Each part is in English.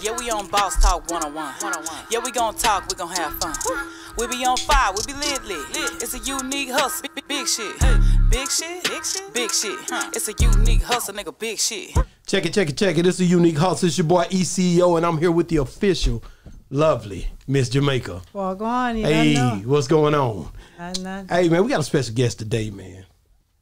Yeah, we on Boss Talk 101. Yeah, we gon' talk, we gon' have fun. We be on fire, we be lit lit. It's a unique hustle, big, big, big shit. Big shit, big shit, big shit. It's a unique hustle, nigga, big shit. Check it, check it, check it. It's a unique hustle. It's your boy ECO, and I'm here with the official, lovely Miss Jamaica. Well, go on. You Hey, know. what's going on? Not- not- Hey, man, we got a special guest today, man.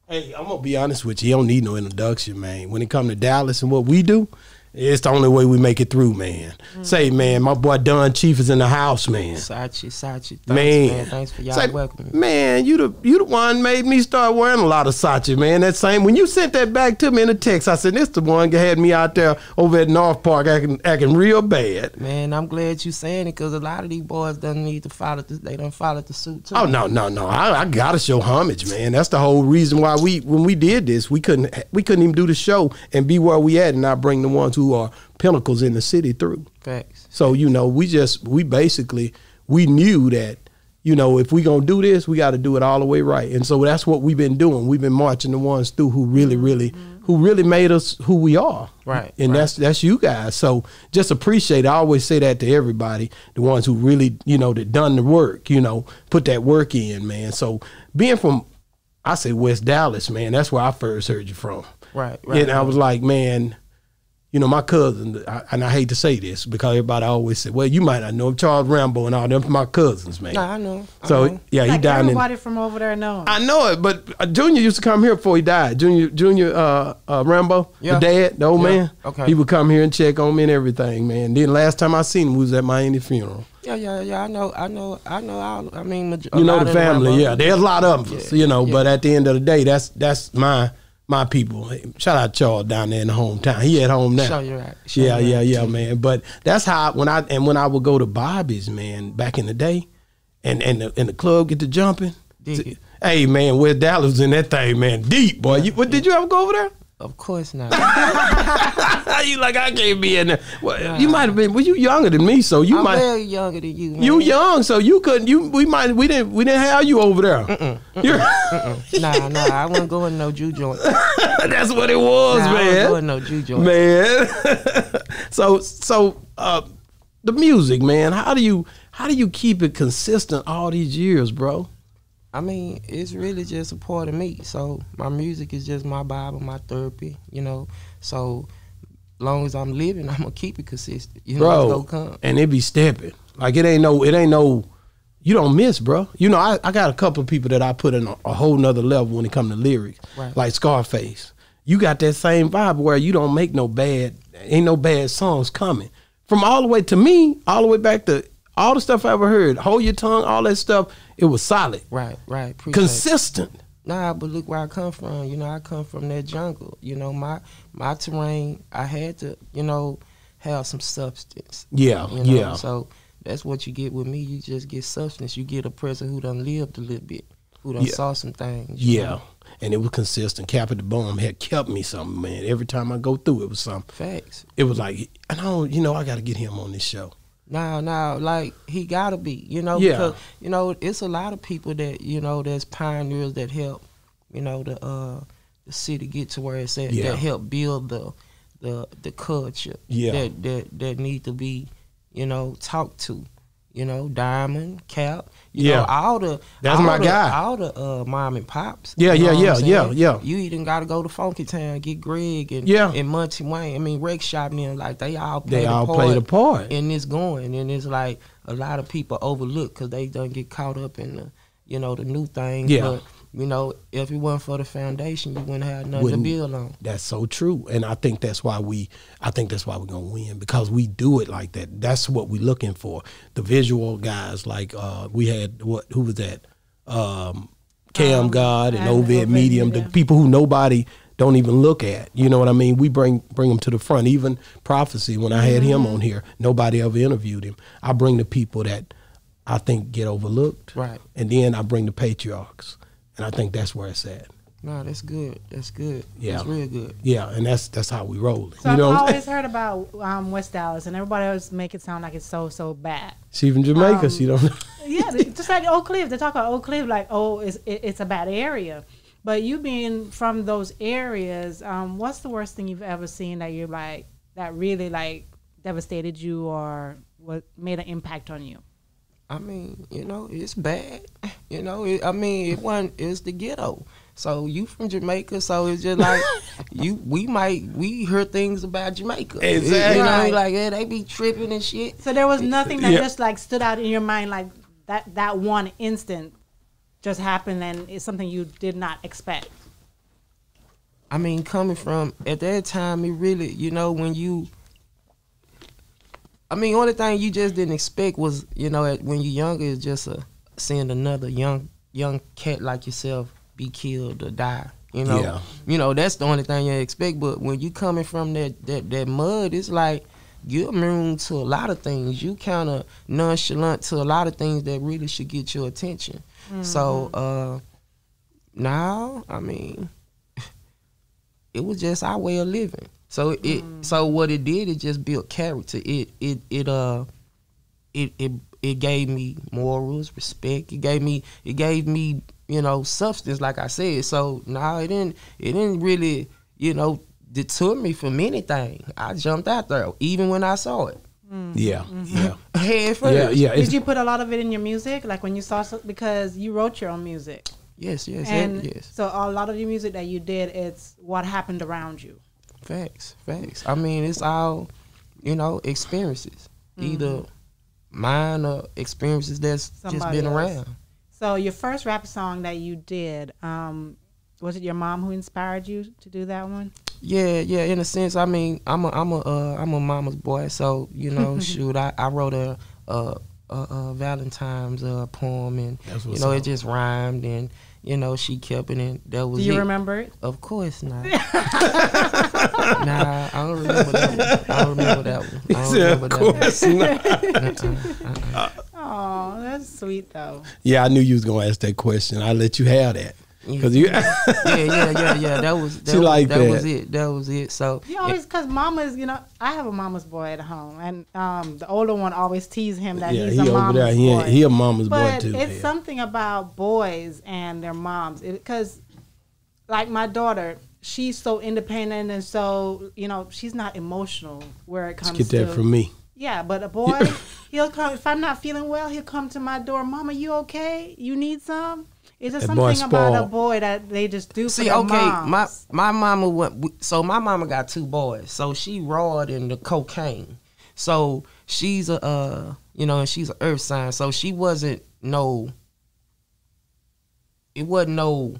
Hey, I'm gonna be honest with you. You don't need no introduction, man. When it come to Dallas and what we do, it's the only way we make it through, man. Mm. Say, man, my boy Don Chief is in the house, man. Sachi, Sachi. Thanks, Man, man. Thanks for y'all Say, welcoming. Man, you the you the one made me start wearing a lot of Sachi, man. That same when you sent that back to me in the text, I said this the one that had me out there over at North Park acting acting real bad. Man, I'm glad you saying it because a lot of these boys doesn't need to follow. The, they don't follow the suit too. Oh no no no! I, I gotta show homage, man. That's the whole reason why we when we did this, we couldn't we couldn't even do the show and be where we at and not bring the ones who are pinnacles in the city through. Facts. So you know, we just we basically we knew that you know if we gonna do this, we got to do it all the way right, and so that's what we've been doing. We've been marching the ones through who really really mm-hmm. who really made us who we are. Right, and right. that's that's you guys. So just appreciate. it. I always say that to everybody, the ones who really you know that done the work. You know, put that work in, man. So being from, I say West Dallas, man. That's where I first heard you from. Right, right, And I was like, man, you know, my cousin, I- and I hate to say this because everybody always say, well, you might not know him, Charles Rambo and all them, my cousins, man. Nah, I know. I so know. yeah, he like down in. everybody from over there know. I know it, but uh, Junior used to come here before he died. Junior, Junior uh, uh, Rambo, Yeah. the dad, the old Yeah. man. Okay. He would come here and check on me and everything, man. Then last time I seen him was at my Andy funeral. Yeah, yeah, yeah. I know. I know. I know. All, I mean, a You know lot the family, Rambo- yeah. There's a lot of us, Yeah, you know. yeah. But at the end of the day, that's that's my my people. Shout out y'all down there in the hometown. He at home now. Show you right. Show Yeah, you yeah, right. yeah, man. But that's how I, when I and when I would go to Bobby's, man, back in the day, and and the, and the club get to jumping. Dig it. Hey man, where Dallas in that thing, man, deep boy. You, what did you ever go over there? Of course not. you like I can't be in there. Well, You might have been. Well, you younger than me, so you I'm might. younger than you. Man. You young, so you couldn't. You we might. We didn't. We didn't have you over there. You're- Nah, nah. I wasn't going no Jew joint. That's what it was, I wasn't man. going no Jew joint. man. so so uh, the music, man. How do you how do you keep it consistent all these years, bro? I mean, it's really just a part of me. So my music is just my Bible, my therapy. You know. So long as I'm living, I'm gonna keep it consistent. You know, bro. And it be stepping. Like it ain't no, it ain't no. You don't miss, bro. You know, I, I got a couple of people that I put in a, a whole nother level when it come to lyrics, Right. like Scarface. You got that same vibe where you don't make no bad, ain't no bad songs coming from all the way to me, all the way back to all the stuff I ever heard. Hold your tongue, all that stuff. It was solid, Right, right. Appreciate it. consistent. Nah, but look where I come from. You know, I come from that jungle. You know, my my terrain. I had to, you know, have some substance. Yeah, You know? yeah. So that's what you get with me. You just get substance. You get a person who done lived a little bit, who done Yeah. saw some things. Yeah. know? And it was consistent. Cap the Bomb had kept me something, man. Every time I go through, it was something. Facts. It was like, and I don't, you know, I got to get him on this show. Now, now, like he gotta be, you know, Yeah. because you know it's a lot of people that you know that's pioneers that help, you know, the uh the city get to where it's at. Yeah. That help build the the the culture. Yeah. That that that need to be, you know, talked to. You know, Diamond, Cap. You Yeah. know, all the That's all my the, guy. All the uh, mom and pops. Yeah, yeah, yeah, yeah, yeah. You even got to go to Funky Town, get Greg and Yeah. and Muncie Wayne. I mean, Rex Shop and like they all play They the all part played a part. and it's going and it's like a lot of people overlook because they don't get caught up in the you know the new things Yeah. but you know if it wasn't for the foundation you wouldn't have nothing Wouldn't- to build on That's so true, and I think that's why we. I think that's why we're gonna win because we do it like that. That's what we're looking for. The visual guys, like uh, we had what? Who was that? Um, Cam Um, God and and Ovid Ovid Medium. The people who nobody don't even look at. You know what I mean? We bring bring them to the front. Even prophecy. When I had him on here, nobody ever interviewed him. I bring the people that I think get overlooked, Right. And then I bring the patriarchs, and I think that's where it's at. No, that's good. That's good. Yeah. That's real good. Yeah, and that's that's how we roll. So you know, I've always heard about um, West Dallas, and everybody always make it sound like it's so so bad. she from Jamaica. um, she don't. Know. yeah, just like Oak Cliff, they talk about Oak Cliff like, oh, it's it, it's a bad area. But you being from those areas, um, what's the worst thing you've ever seen that you're like that really like devastated you or what made an impact on you? I mean, you know, it's bad. You know, it, I mean, it wasn't. It's the ghetto. So you from Jamaica, so it's just like you. We might we hear things about Jamaica. Exactly. You know, like yeah, they be tripping and shit. So there was nothing that Yeah. just like stood out in your mind like that that one instant just happened and it's something you did not expect. I mean, coming from at that time, it really, you know, when you. I mean, only thing you just didn't expect was, you know, when you're younger, is just a, seeing another young young cat like yourself be killed or die. You know, Yeah. you know that's the only thing you expect. But when you coming from that that that mud, it's like you're immune to a lot of things. You kind of nonchalant to a lot of things that really should get your attention. So uh now, I mean, it was just our way of living. So it so what it did it just built character. It it it uh it it it gave me morals, respect. It gave me it gave me you know substance, like I said. So now it didn't it didn't really you know deter me from anything. I jumped out there even when I saw it yeah, yeah, head first. yeah, yeah. Did you put a lot of it in your music like when you saw so, because you wrote your own music. Yes, yes, and yes. so a lot of your music that you did it's what happened around you. Facts, facts. I mean, it's all, you know, experiences. Either mine or experiences that's just been else. around. So your first rap song that you did, um, was it your mom who inspired you to do that one? Yeah, yeah. In a sense, I mean, I'm a, I'm a, uh, I'm a mama's boy. So you know, shoot, I, I wrote a, a, a, a Valentine's uh, poem, and you know, up. it just rhymed, and you know, she kept it, and that was Do you it. remember it? Of course not. nah, I don't remember that one. I don't remember that one. I don't said, remember of that one. course not. Uh-uh, uh-uh. Oh, that's sweet though. Yeah, I knew you was gonna ask that question. I let you have that because you. yeah, yeah, yeah, yeah. That was that, She was, like that, that. was it. That was it. So You always, cause mama's, you know, I have a mama's boy at home, and um, the older one always tease him that yeah, he's he a over mama's there. He, boy. he a mama's but boy too. it's yeah. something about boys and their moms, because, like my daughter, she's so independent and so you know she's not emotional where it comes Get that to from me. Yeah, but a boy, he'll come if I'm not feeling well. He'll come to my door. Mama, you okay? You need some? It's just That something about a boy that they just do for see, their okay, moms. my my mama went. So my mama got two boys. So she rawed in the cocaine. So she's a uh, you know, and she's an earth sign. So she wasn't no. It wasn't no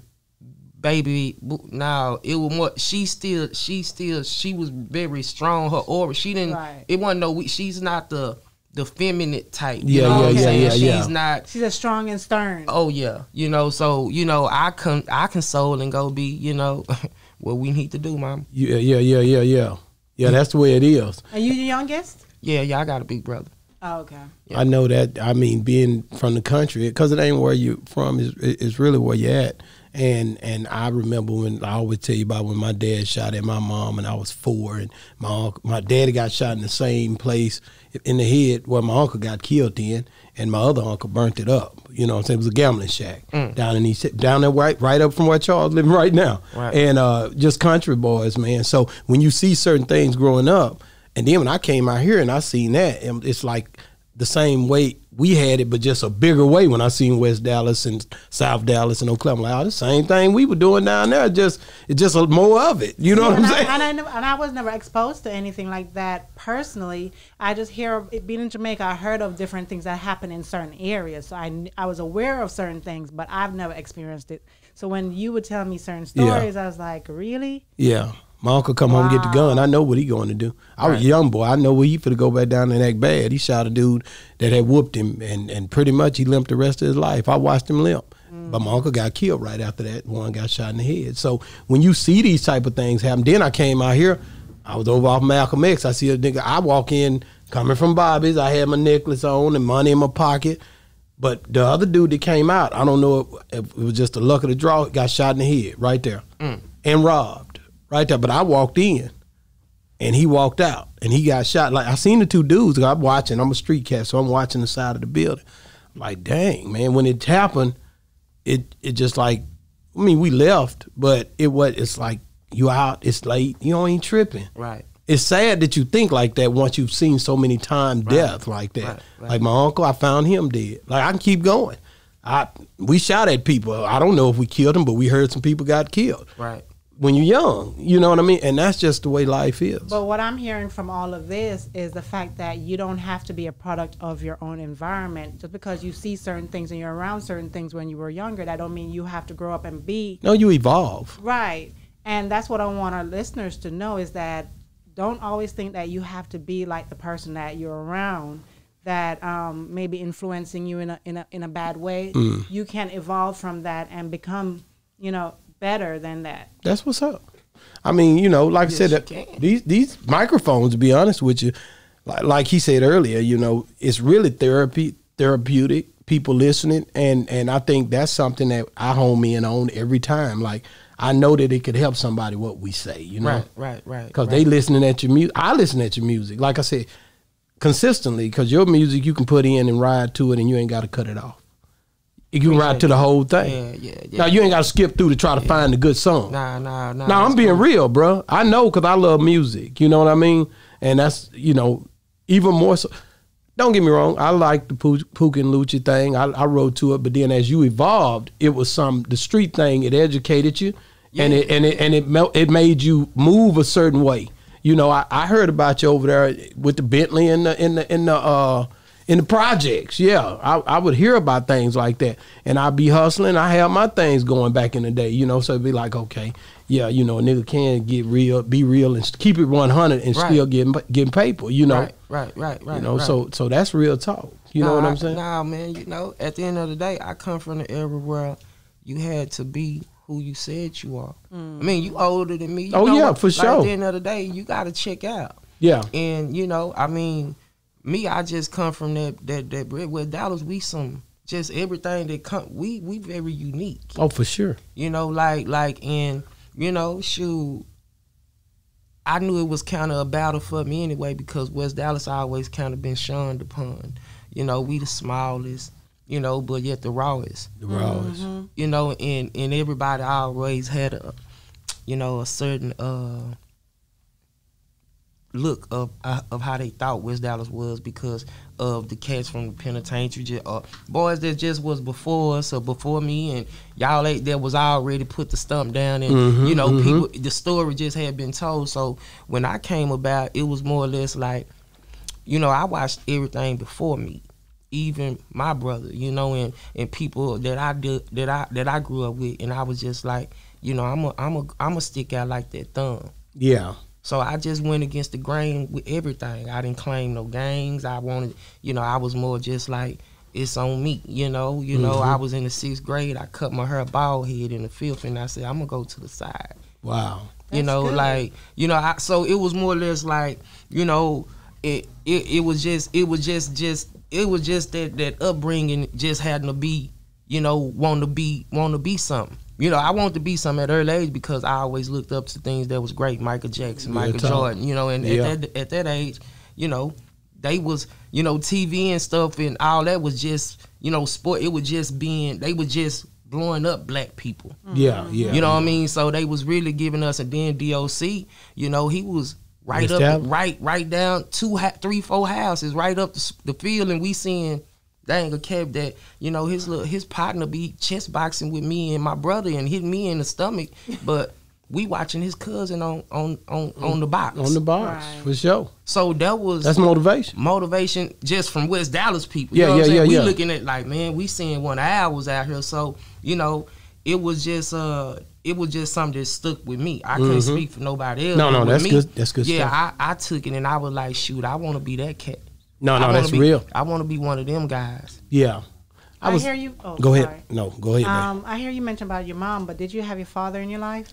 baby now it was more she still she still she was very strong her aura she didn't Right. it wasn't no she's not the the feminine type you Yeah, know yeah, what I'm yeah, saying? yeah, she's yeah. not She's a strong and stern. oh yeah you know so you know i can i console and go be you know what we need to do mom Yeah, yeah, yeah, yeah, yeah. Yeah, that's the way it is. Are you the youngest? yeah yeah i got a big brother Oh, okay. Yeah. I know that. I mean, being from the country, because it ain't where you from is is really where you at. And and I remember when I always tell you about when my dad shot at my mom and I was four, and my uncle, my daddy got shot in the same place in the head where my uncle got killed in, and my other uncle burnt it up. You know, what I'm saying it was a gambling shack down in East, down there right right up from where Charles living right now, Right. and uh, just country boys, man. So when you see certain things growing up, and then when I came out here and I seen that, it's like the same way we had it, but just a bigger way. When I seen West Dallas and South Dallas and Oklahoma, like, oh, the same thing we were doing down there. Just it's just a, more of it. You know what I'm and, saying? I, and, I, never- and I was never exposed to anything like that personally. I just hear, it being in Jamaica, I heard of different things that happen in certain areas. So I, I was aware of certain things, but I've never experienced it. So when you would tell me certain Yeah. stories, I was like, really? Yeah. My uncle come home and get the gun. I know what he going to do. I was a young boy. I know where he finna go back down and act bad. He shot a dude that had whooped him, and, and pretty much he limped the rest of his life. I watched him limp. Mm. But my uncle got killed right after that. One got shot in the head. So when you see these type of things happen, then I came out here. I was over off Malcolm X. I see a nigga. I walk in coming from Bobby's. I had my necklace on and money in my pocket. But the other dude that came out, I don't know if, if it was just the luck of the draw, got shot in the head right there mm. and robbed right there. But I walked in and he walked out and he got shot. Like I seen the two dudes. I'm watching. I'm a street cat, so I'm watching the side of the building. I'm like, dang man, when it happened, it it just like, I mean, we left, but it was. It's like you out. It's late. You ain't tripping. Right. It's sad that you think like that once you've seen so many times death like that. Right, right. Like my uncle, I found him dead. Like I can keep going. I we shot at people. I don't know if we killed them, but we heard some people got killed Right. When you're young. You know what I mean? And that's just the way life is. But what I'm hearing from all of this is the fact that you don't have to be a product of your own environment. Just because you see certain things and you're around certain things when you were younger, that don't mean you have to grow up and be no, you evolve. right. And that's what I want our listeners to know is that don't always think that you have to be like the person that you're around that um, may be influencing you in a, in a in a bad way. Mm. You can evolve from that and become, you know, better than that. That's what's up. I mean, you know, like I said, that these these microphones. To be honest with you, like, like he said earlier, you know, it's really therapy, therapeutic. People listening, and and I think that's something that I home in on every time. Like I know that it could help somebody what we say, you know, Right. Right. Right. because right. they listening at your music. I listen at your music, like I said, consistently. Because your music you can put in and ride to it, and you ain't got to cut it off. You can ride to the whole thing. Yeah. Yeah. Yeah. Now you ain't got to skip through to try to find a good song. Nah. Nah. Nah. No, I'm being cool. real, bro. I know because I love music. You know what I mean? And that's you know even more so. Don't get me wrong. I like the Pook and Lucha thing. I, I wrote to it, but then as you evolved, it was some the street thing. It educated you, and it and it and it mel- it made you move a certain way. You know, I, I heard about you over there with the Bentley and the in the in the uh in the projects. Yeah, I, I would hear about things like that, and I'd be hustling. I had my things going back in the day. You know, so it'd be like, okay, yeah, you know, a nigga can get real, be real, and keep it one hundred, and Right. still getting getting paper. You know, Right. Right. Right. Right. you know, right. so so that's real talk. You know what I'm saying? Nah, man. You know, at the end of the day, I come from the era where you had to be who you said you are. I mean, you older than me. You Oh, know yeah, what? for Like, sure. At the end of the day, you got to check out. Yeah, And you know, I mean, me, I just come from that that that with Dallas. We some just everything that come. We we very unique. oh for sure. You know, like like and you know, shoot. I knew it was kind of a battle for me anyway because West Dallas always kind of been shunned upon. You know, we the smallest, you know, but yet the rawest. The Raws. You know, and and everybody always had a, you know, a certain uh look of uh, of how they thought West Dallas was because of the cats from the penitentiary, uh, boys that just was before us or before me, and y'all ain't that was already put the stump down, and Mhm, you know mhm. people the story just had been told. So when I came about, it was more or less like, you know, I watched everything before me. Even my brother, you know, and, and people that I did that I that I grew up with, and I was just like, you know, I'm a I'm a I'm a stick out like that thumb. Yeah, So I just went against the grain with everything. I didn't claim no gangs. I wanted, you know, I was more just like it's on me. You know, you know. I mm-hmm. was in the sixth grade. I cut my hair bald head in the fifth, and I said I'm gonna go to the side. wow. you know, good. like you know. I, so it was more or less like you know, it it, it was just it was just just it was just that that upbringing just having to be you know want to be want to be something. You know, I wanted to be something at early age because I always looked up to things that was great, Michael Jackson, Michael talk. Jordan. You know, and Yeah. at that at that age, you know, they was you know TV and stuff and all that was just you know sport. It was just being they were just blowing up black people. Yeah, yeah. Mm-hmm. You know what I mean? So they was really giving us, and then DOC, you know, he was right West up, Dallas? right, right down two, ha- three, four houses, right up the, the field, and we seeing dang a cab that you know his little his partner be chest boxing with me and my brother and hitting me in the stomach, but we watching his cousin on on on on the box. on the box Right. for sure. so that was That's motivation. motivation just from West Dallas people. Yeah, you know what yeah, I'm saying? yeah, We yeah. looking at like, man, we seeing one of ours out here. So, you know, it was just uh it was just something that stuck with me. I couldn't speak for nobody else. Mm-hmm. No, no, but with that's me, good- that's good Yeah, stuff. I, I took it and I was like, shoot, I wanna be that cat. No, I no, wanna that's be- real. I wanna be one of them guys. Yeah. I, was. hear you. Oh, go ahead. No, go ahead. man. Um, I hear you mention about your mom, but did you have your father in your life?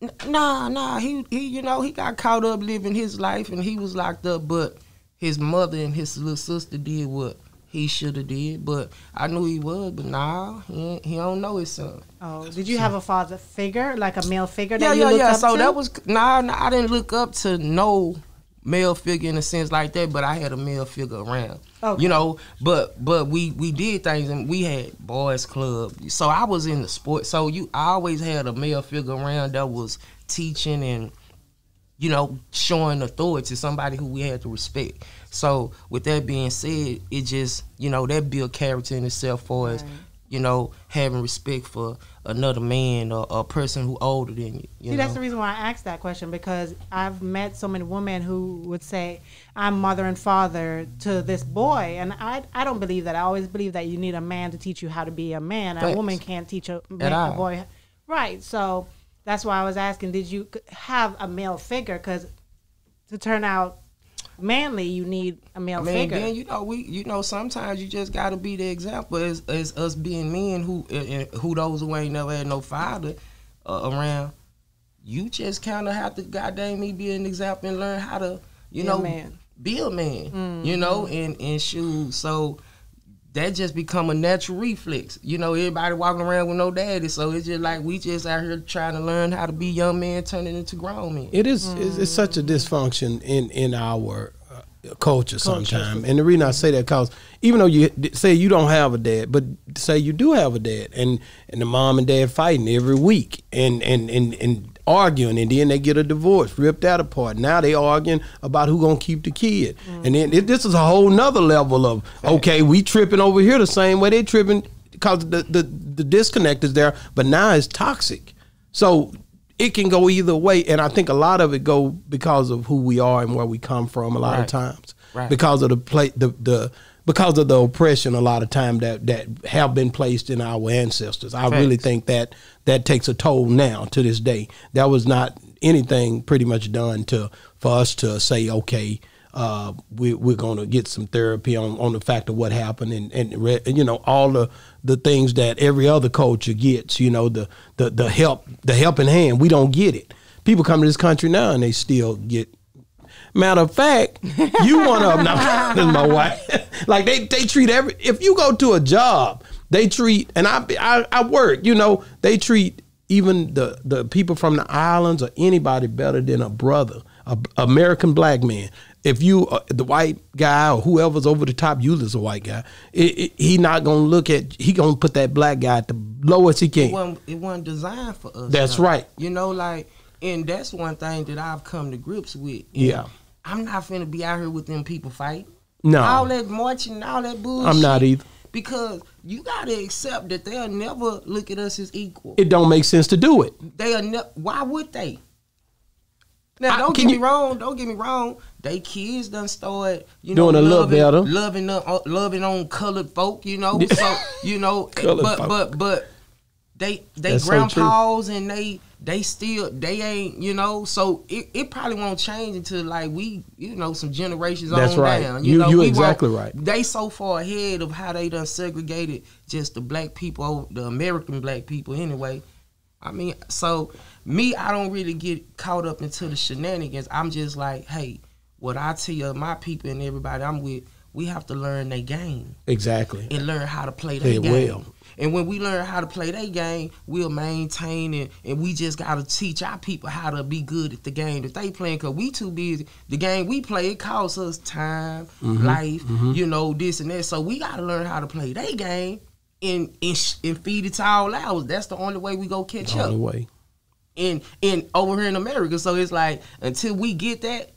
N- Nah, nah, he he you know, he got caught up living his life and he was locked up, but his mother and his little sister did what he should have did, but I knew he was. But nah, he he don't know his son. Oh, did you have a father figure, like a male figure Yeah, that you yeah, looked yeah. up So to? that was nah, nah. I didn't look up to no male figure in a sense like that, but I had a male figure around. Okay. You know, but but we we did things and we had boys club. So I was in the sport. So you I always had a male figure around that was teaching and you know showing authority, somebody who we had to respect. So with that being said, it just you know that built character in itself for us. Right. You know, having respect for another man or a person who older than you. you See, that's the reason why I asked that question because I've met so many women who would say, "I'm mother and father to this boy," and I I don't believe that. I always believe that you need a man to teach you how to be a man. A woman can't teach a, man, a boy, right? So that's why I was asking, did you have a male figure? Because to turn out manly, you need a male I mean, figure. then you know we, you know, sometimes you just got to be the example as, as us being men who, uh, who those who ain't never had no father uh, around. You just kind of have to, goddamn me, be an example and learn how to, you Be a know, man. be a man. You know, and and shoes. So that just become a natural reflex. You know, everybody walking around with no daddy, so it's just like we just out here trying to learn how to be young men turning into grown men. It is it's, it's such a dysfunction in in our uh, culture sometimes, and the reason I say that because even though you say you don't have a dad, but say you do have a dad, and and the mom and dad fighting every week, and and and and arguing, and then they get a divorce, ripped that apart. Now they arguing about who gonna keep the kid, and then it, this is a whole nother level of okay, we tripping over here the same way they tripping because the the the disconnect is there, but now it's toxic. So it can go either way, and I think a lot of it go because of who we are and where we come from. A lot of times, Right. because of the play, the the because of the oppression. A lot of time that that have been placed in our ancestors. I really think that that takes a toll now to this day. That was not anything pretty much done to for us to say okay. Uh, we, we're going to get some therapy on, on the fact of what happened and, and you know all the the things that every other culture gets you know the, the the help the helping hand. We don't get it. People come to this country now and they still get matter of fact you want to now this is my wife. Like they they treat every if you go to a job they treat and I, I I work you know they treat even the the people from the islands or anybody better than a brother a American black man if you uh, the white guy or whoever's over the top you as a white guy it, it, he not gonna look at he gonna put that black guy at the lowest he it can wasn't, it wasn't designed for us. That's though. right. You know, like, and that's one thing that I've come to grips with. And Yeah. I'm not finna be out here with them people fight. No. All that marching, all that bullshit. I'm not either. Because you gotta accept that they'll never look at us as equal. it don't make sense to do it They are. ne- why would they? Now don't can get me you- wrong. Don't get me wrong. They kids done started, you Doing know, a little loving, better. loving, uh, loving on colored folk. You know, so you know, but folk. but but they they That's so grandpas and they they still they ain't you know. So it, it probably won't change until like we you know some generations That's on right. down. You- know, you exactly right. They so far ahead of how they done segregated just the black people, the American black people anyway. I mean, so me, I don't really get caught up into the shenanigans. I'm just like, hey, what I tell my people and everybody I'm with, we have to learn their game exactly and learn how to play their game. well. And when we learn how to play their game, we'll maintain it. And we just got to teach our people how to be good at the game that they playing. Because we too busy. The game we play, it costs us time, Mm-hmm. life, you know, this and that. So we got to learn how to play their game and, and, sh- and feed it to all ours. That's the only way we go catch all up the way in in over here in America. So it's like until we get that,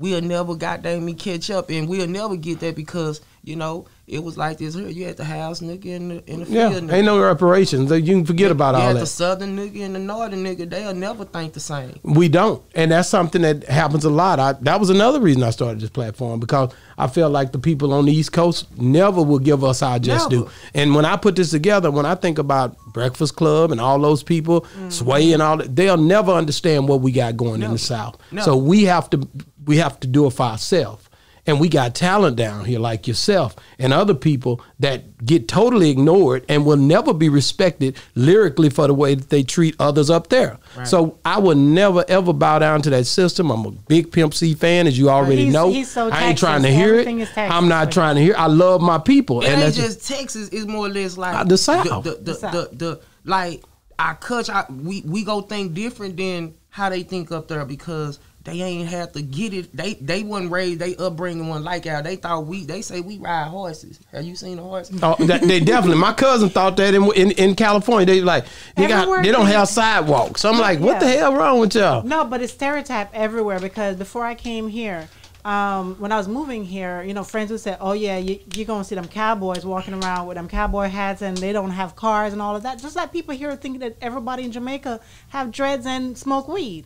we'll never goddamn me catch up, and we'll never get that because you know it was like this here. You had the house nigga in the in the yeah field. nigga. ain't no reparations you can forget about you all had the southern nigga and the northern nigga. They'll never think the same. We don't, and that's something that happens a lot. I, that was another reason I started this platform because I felt like the people on the East Coast never will give us our just Never. due. And when I put this together, when I think about Breakfast Club and all those people, mm-hmm. Sway and all that, they'll never understand what we got going in the South. Never. So we have to we have to do it for ourselves. And we got talent down here like yourself and other people that get totally ignored and will never be respected lyrically for the way that they treat others up there. So I would never ever bow down to that system. I'm a big Pimp C fan, as you already he's- know. he's so I ain't trying to hear it. Everything is Texas. I'm not trying to hear. I love my people, It and ain't just Texas. It's more or less like Uh, the South. The the, the, The South. the, the- like our culture. I, we we go think different than how they think up there because they ain't have to get it. They they wasn't raised. They upbringing one like our. They thought we. They say we ride horses. Have you seen a horse? Oh, that, they definitely. My cousin thought that in in, in California. They like they got they don't have sidewalks. So I'm like, what the hell wrong with y'all? No, but it's stereotype everywhere because before I came here, um, when I was moving here, you know, friends would say, "Oh yeah, you, you're gonna see them cowboys walking around with them cowboy hats, and they don't have cars and all of that." Just like people here think that everybody in Jamaica have dreads and smoke weed.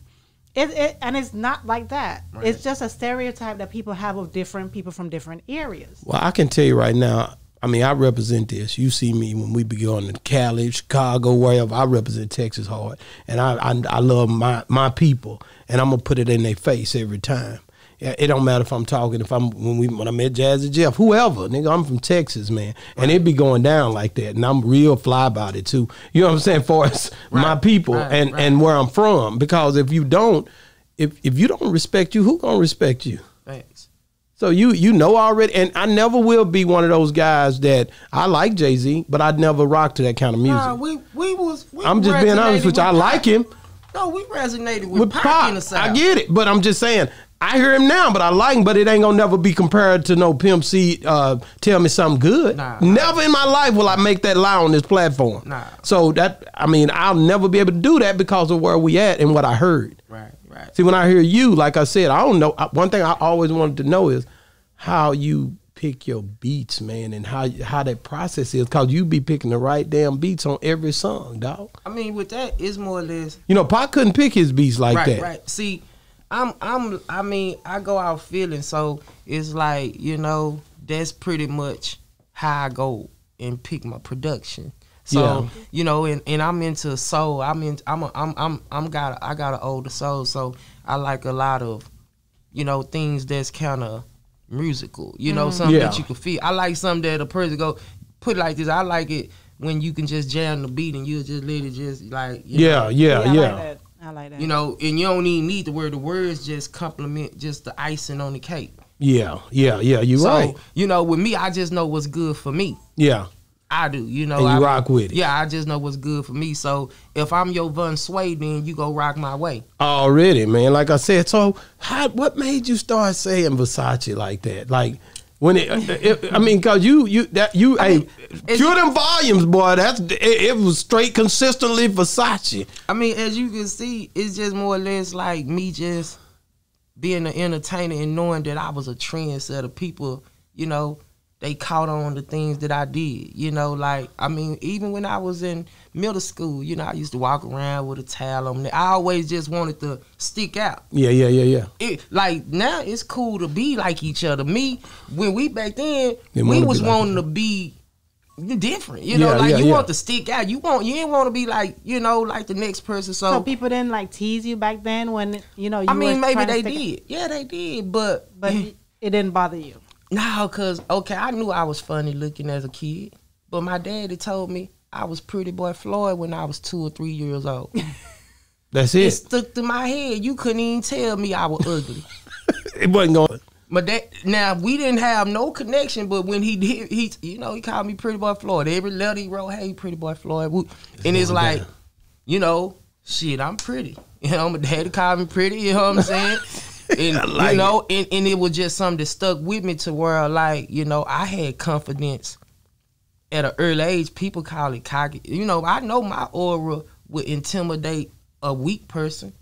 It, it and it's not like that. It's just a stereotype that people have of different people from different areas. Well, I can tell you right now. I mean, I represent this. You see me when we be going to Cali, Chicago, wherever. I represent Texas hard, and I I, I love my my people, and I'm gonna put it in their face every time. It don't matter if I'm talking, if I'm when we when I met Jazzy Jeff, whoever, nigga, I'm from Texas, man, and it be going down like that, and I'm real fly about it too. You know what I'm saying? For us, my people, right, and right. and where I'm from, because if you don't, if if you don't respect you, who gonna respect you? Thanks. So you you know already, and I never will be one of those guys that I like Jay Z, but I'd never rock to that kind of music. Nah, we we was. We I'm just being honest with you. I like him No, we resonated with, with Pac, Pop. in the South. I get it, but I'm just saying I hear him now, but I like him, but it ain't gonna never be compared to no Pimp C. Uh, tell me something good. Nah. never in my life will I make that lie on this platform. Nah. So that I mean, I'll never be able to do that because of where we at and what I heard. Right, right. See, when I hear you, like I said, I don't know. One thing I always wanted to know is how you pick your beats, man, and how how that process is. Cause you be picking the right damn beats on every song, dog. I mean, with that, it's more or less You know, Pac couldn't pick his beats like right, that. right. See, I'm, I'm, I mean, I go out feeling, so it's like you know, that's pretty much how I go and pick my production. So Yeah. you know, and, and I'm into soul. I'm in. I'm a, I'm I'm I'm got a, I got an older soul, so I like a lot of, you know, things that's kind of musical. You know, mm-hmm. something Yeah. that you can feel. I like something that a person go put it like this. I like it when you can just jam the beat and you just let it just like you Yeah, know, yeah, I yeah. like that. I like that. you know, and you don't even need the word. The words just complement just the icing on the cake. Yeah, yeah, yeah. You so, right. you know, with me, I just know what's good for me. Yeah, I do, you know. And you I, rock with it. Yeah, I just know what's good for me. So if I'm your Von Sway, then you go rock my way. already, man. Like I said, so how, what made you start saying Versace like that? Like when it, it I mean, cause you you that you hey, mean, cure them volumes, boy. That's it, it was straight consistently Versace. I mean, as you can see, it's just more or less like me just being an entertainer and knowing that I was a trendsetter. People, you know, they caught on the things that I did. You know, like I mean, even when I was in middle school, you know, I used to walk around with a towel on me. I always just wanted to stick out. Yeah, yeah, yeah, yeah. It, like now, it's cool to be like each other. Me, when we back then, we was like wanting to be different. You know, Yeah, like yeah, you yeah. want to stick out. You want you didn't want to be like you know like the next person. so people didn't like tease you back then when you know you I mean, were maybe they stick- did. Yeah, they did. But but it didn't bother you. No, cause okay, I knew I was funny looking as a kid, but my daddy told me I was pretty boy Floyd when I was two or three years old. That's it it. stuck to my head. You couldn't even tell me I was ugly. It wasn't going. My dad. Now we didn't have no connection, but when he did, he you know he called me Pretty Boy Floyd. Every letter he wrote, "Hey, Pretty Boy Floyd," Woo. and it's like, down. you know, shit, I'm pretty. You know, my daddy called me pretty. You know what I'm saying? And like you know, and, and it was just something that stuck with me to where like you know I had confidence at an early age. People call it cocky. You know, I know my aura would intimidate a weak person.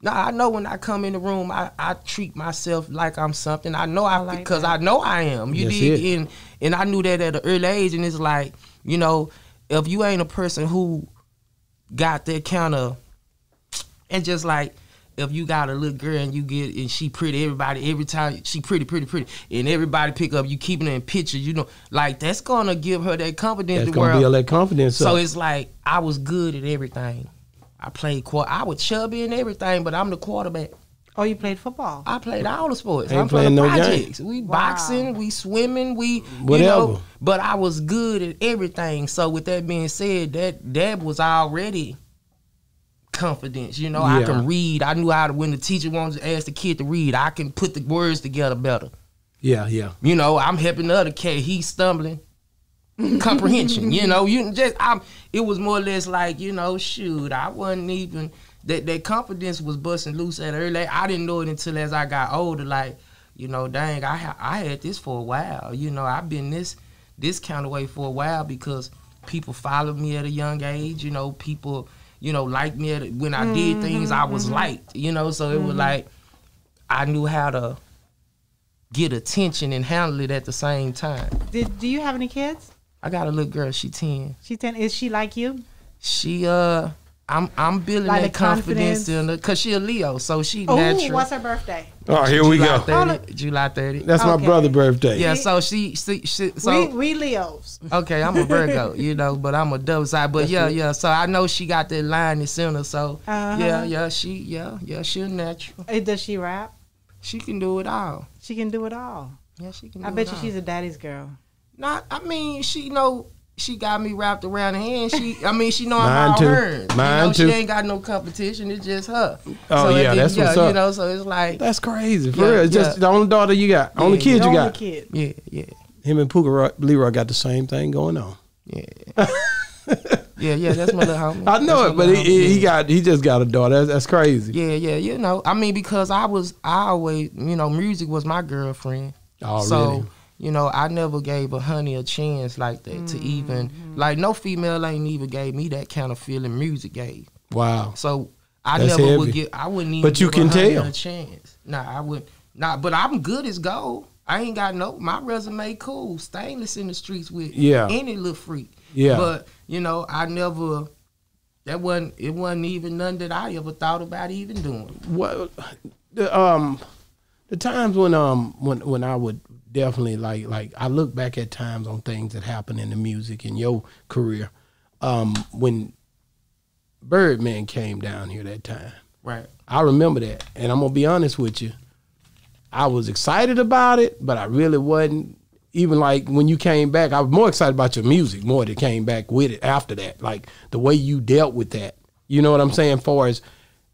Now I know when I come in the room, I, I treat myself like I'm something. I know I like because that. I know I am. You That's dig? it. And and I knew that at an early age. And it's like, you know, if you ain't a person who got that kind of, and just like if you got a little girl and you get and she pretty, everybody every time she pretty, pretty, pretty, and everybody pick up you keeping her in pictures, you know, like that's gonna give her that confidence. That's to gonna where- build that confidence so up. it's like I was good at everything. I played quarter. I was chubby and everything, but I'm the quarterback. Oh, you played football. I played all the sports. Ain't I'm from playing the no game. projects. We Wow. boxing, we swimming, we Whatever. You know, but I was good at everything. So with that being said, that that was already confidence. You know, I can read. I knew how to when the teacher wants to ask the kid to read, I can put the words together better. Yeah, yeah. You know, I'm helping the other kid. He's stumbling. Comprehension. you know, you just I'm. It was more or less like you know, shoot. I wasn't even that that confidence was busting loose at early. I didn't know it until as I got older. Like, you know, dang, I ha- I had this for a while. You know, I've been this this kind of way for a while because people followed me at a young age. You know, people you know liked me when I did mm-hmm, things. I was mm-hmm. liked. You know, so it was mm-hmm. like I knew how to get attention and handle it at the same time. Did do you have any kids? I got a little girl. She ten. She ten. Is she like you? She uh, I'm I'm building Like that the confidence, confidence? in her cause she a Leo, so she Oh, natural. what's her birthday? Oh, here we July go. 30, July 30. That's my Okay. brother's birthday. Yeah, so she, she, she so we we Leos. okay, I'm a Virgo, you know, but I'm a double side. But yeah, yeah. So I know she got that line in center. So Uh-huh. yeah, yeah, she, yeah, yeah, she a natural. Does she rap? She can do it all. She can do it all. Yeah, she can. Do I bet it you all. she's a daddy's girl. Not, I mean, she know she got me wrapped around her hand. She, I mean, she know I'm Mine all too. hers. you know, too. She ain't got no competition. It's just her. Oh, it yeah, did- that's what's yeah, up. You know, so it's like, That's crazy. For Yeah, real. It's just yeah. the only daughter you got. only Yeah, kid The you only got. kid. yeah, yeah, Him and Puka Leroy got the same thing going on. yeah, yeah, yeah. That's my little homie. I know That's it, but he, he, homie, he got he just got a daughter. That's, that's crazy. Yeah, yeah, you know. I mean, because I was, I always, you know, music was my girlfriend. Already. So, you know, I never gave a honey a chance like that to even, like, no female ain't even gave me that kind of feeling music gave. wow. So I That's never heavy. would get. I wouldn't even. But you give a can honey tell. a chance. Nah, I would not. Nah, But I'm good as gold. I ain't got no. My resume cool, stainless in the streets with Yeah. any little freak. Yeah. But you know, I never. That wasn't. It wasn't even none that I ever thought about even doing. Well, the um the times when um when when I would definitely like like I look back at times on things that happened in the music in your career. Um when Birdman came down here that time. Right. I remember that. And I'm gonna be honest with you. I was excited about it, but I really wasn't. Even like when you came back, I was more excited about your music more that came back with it after that. Like the way you dealt with that. You know what I'm saying? Far as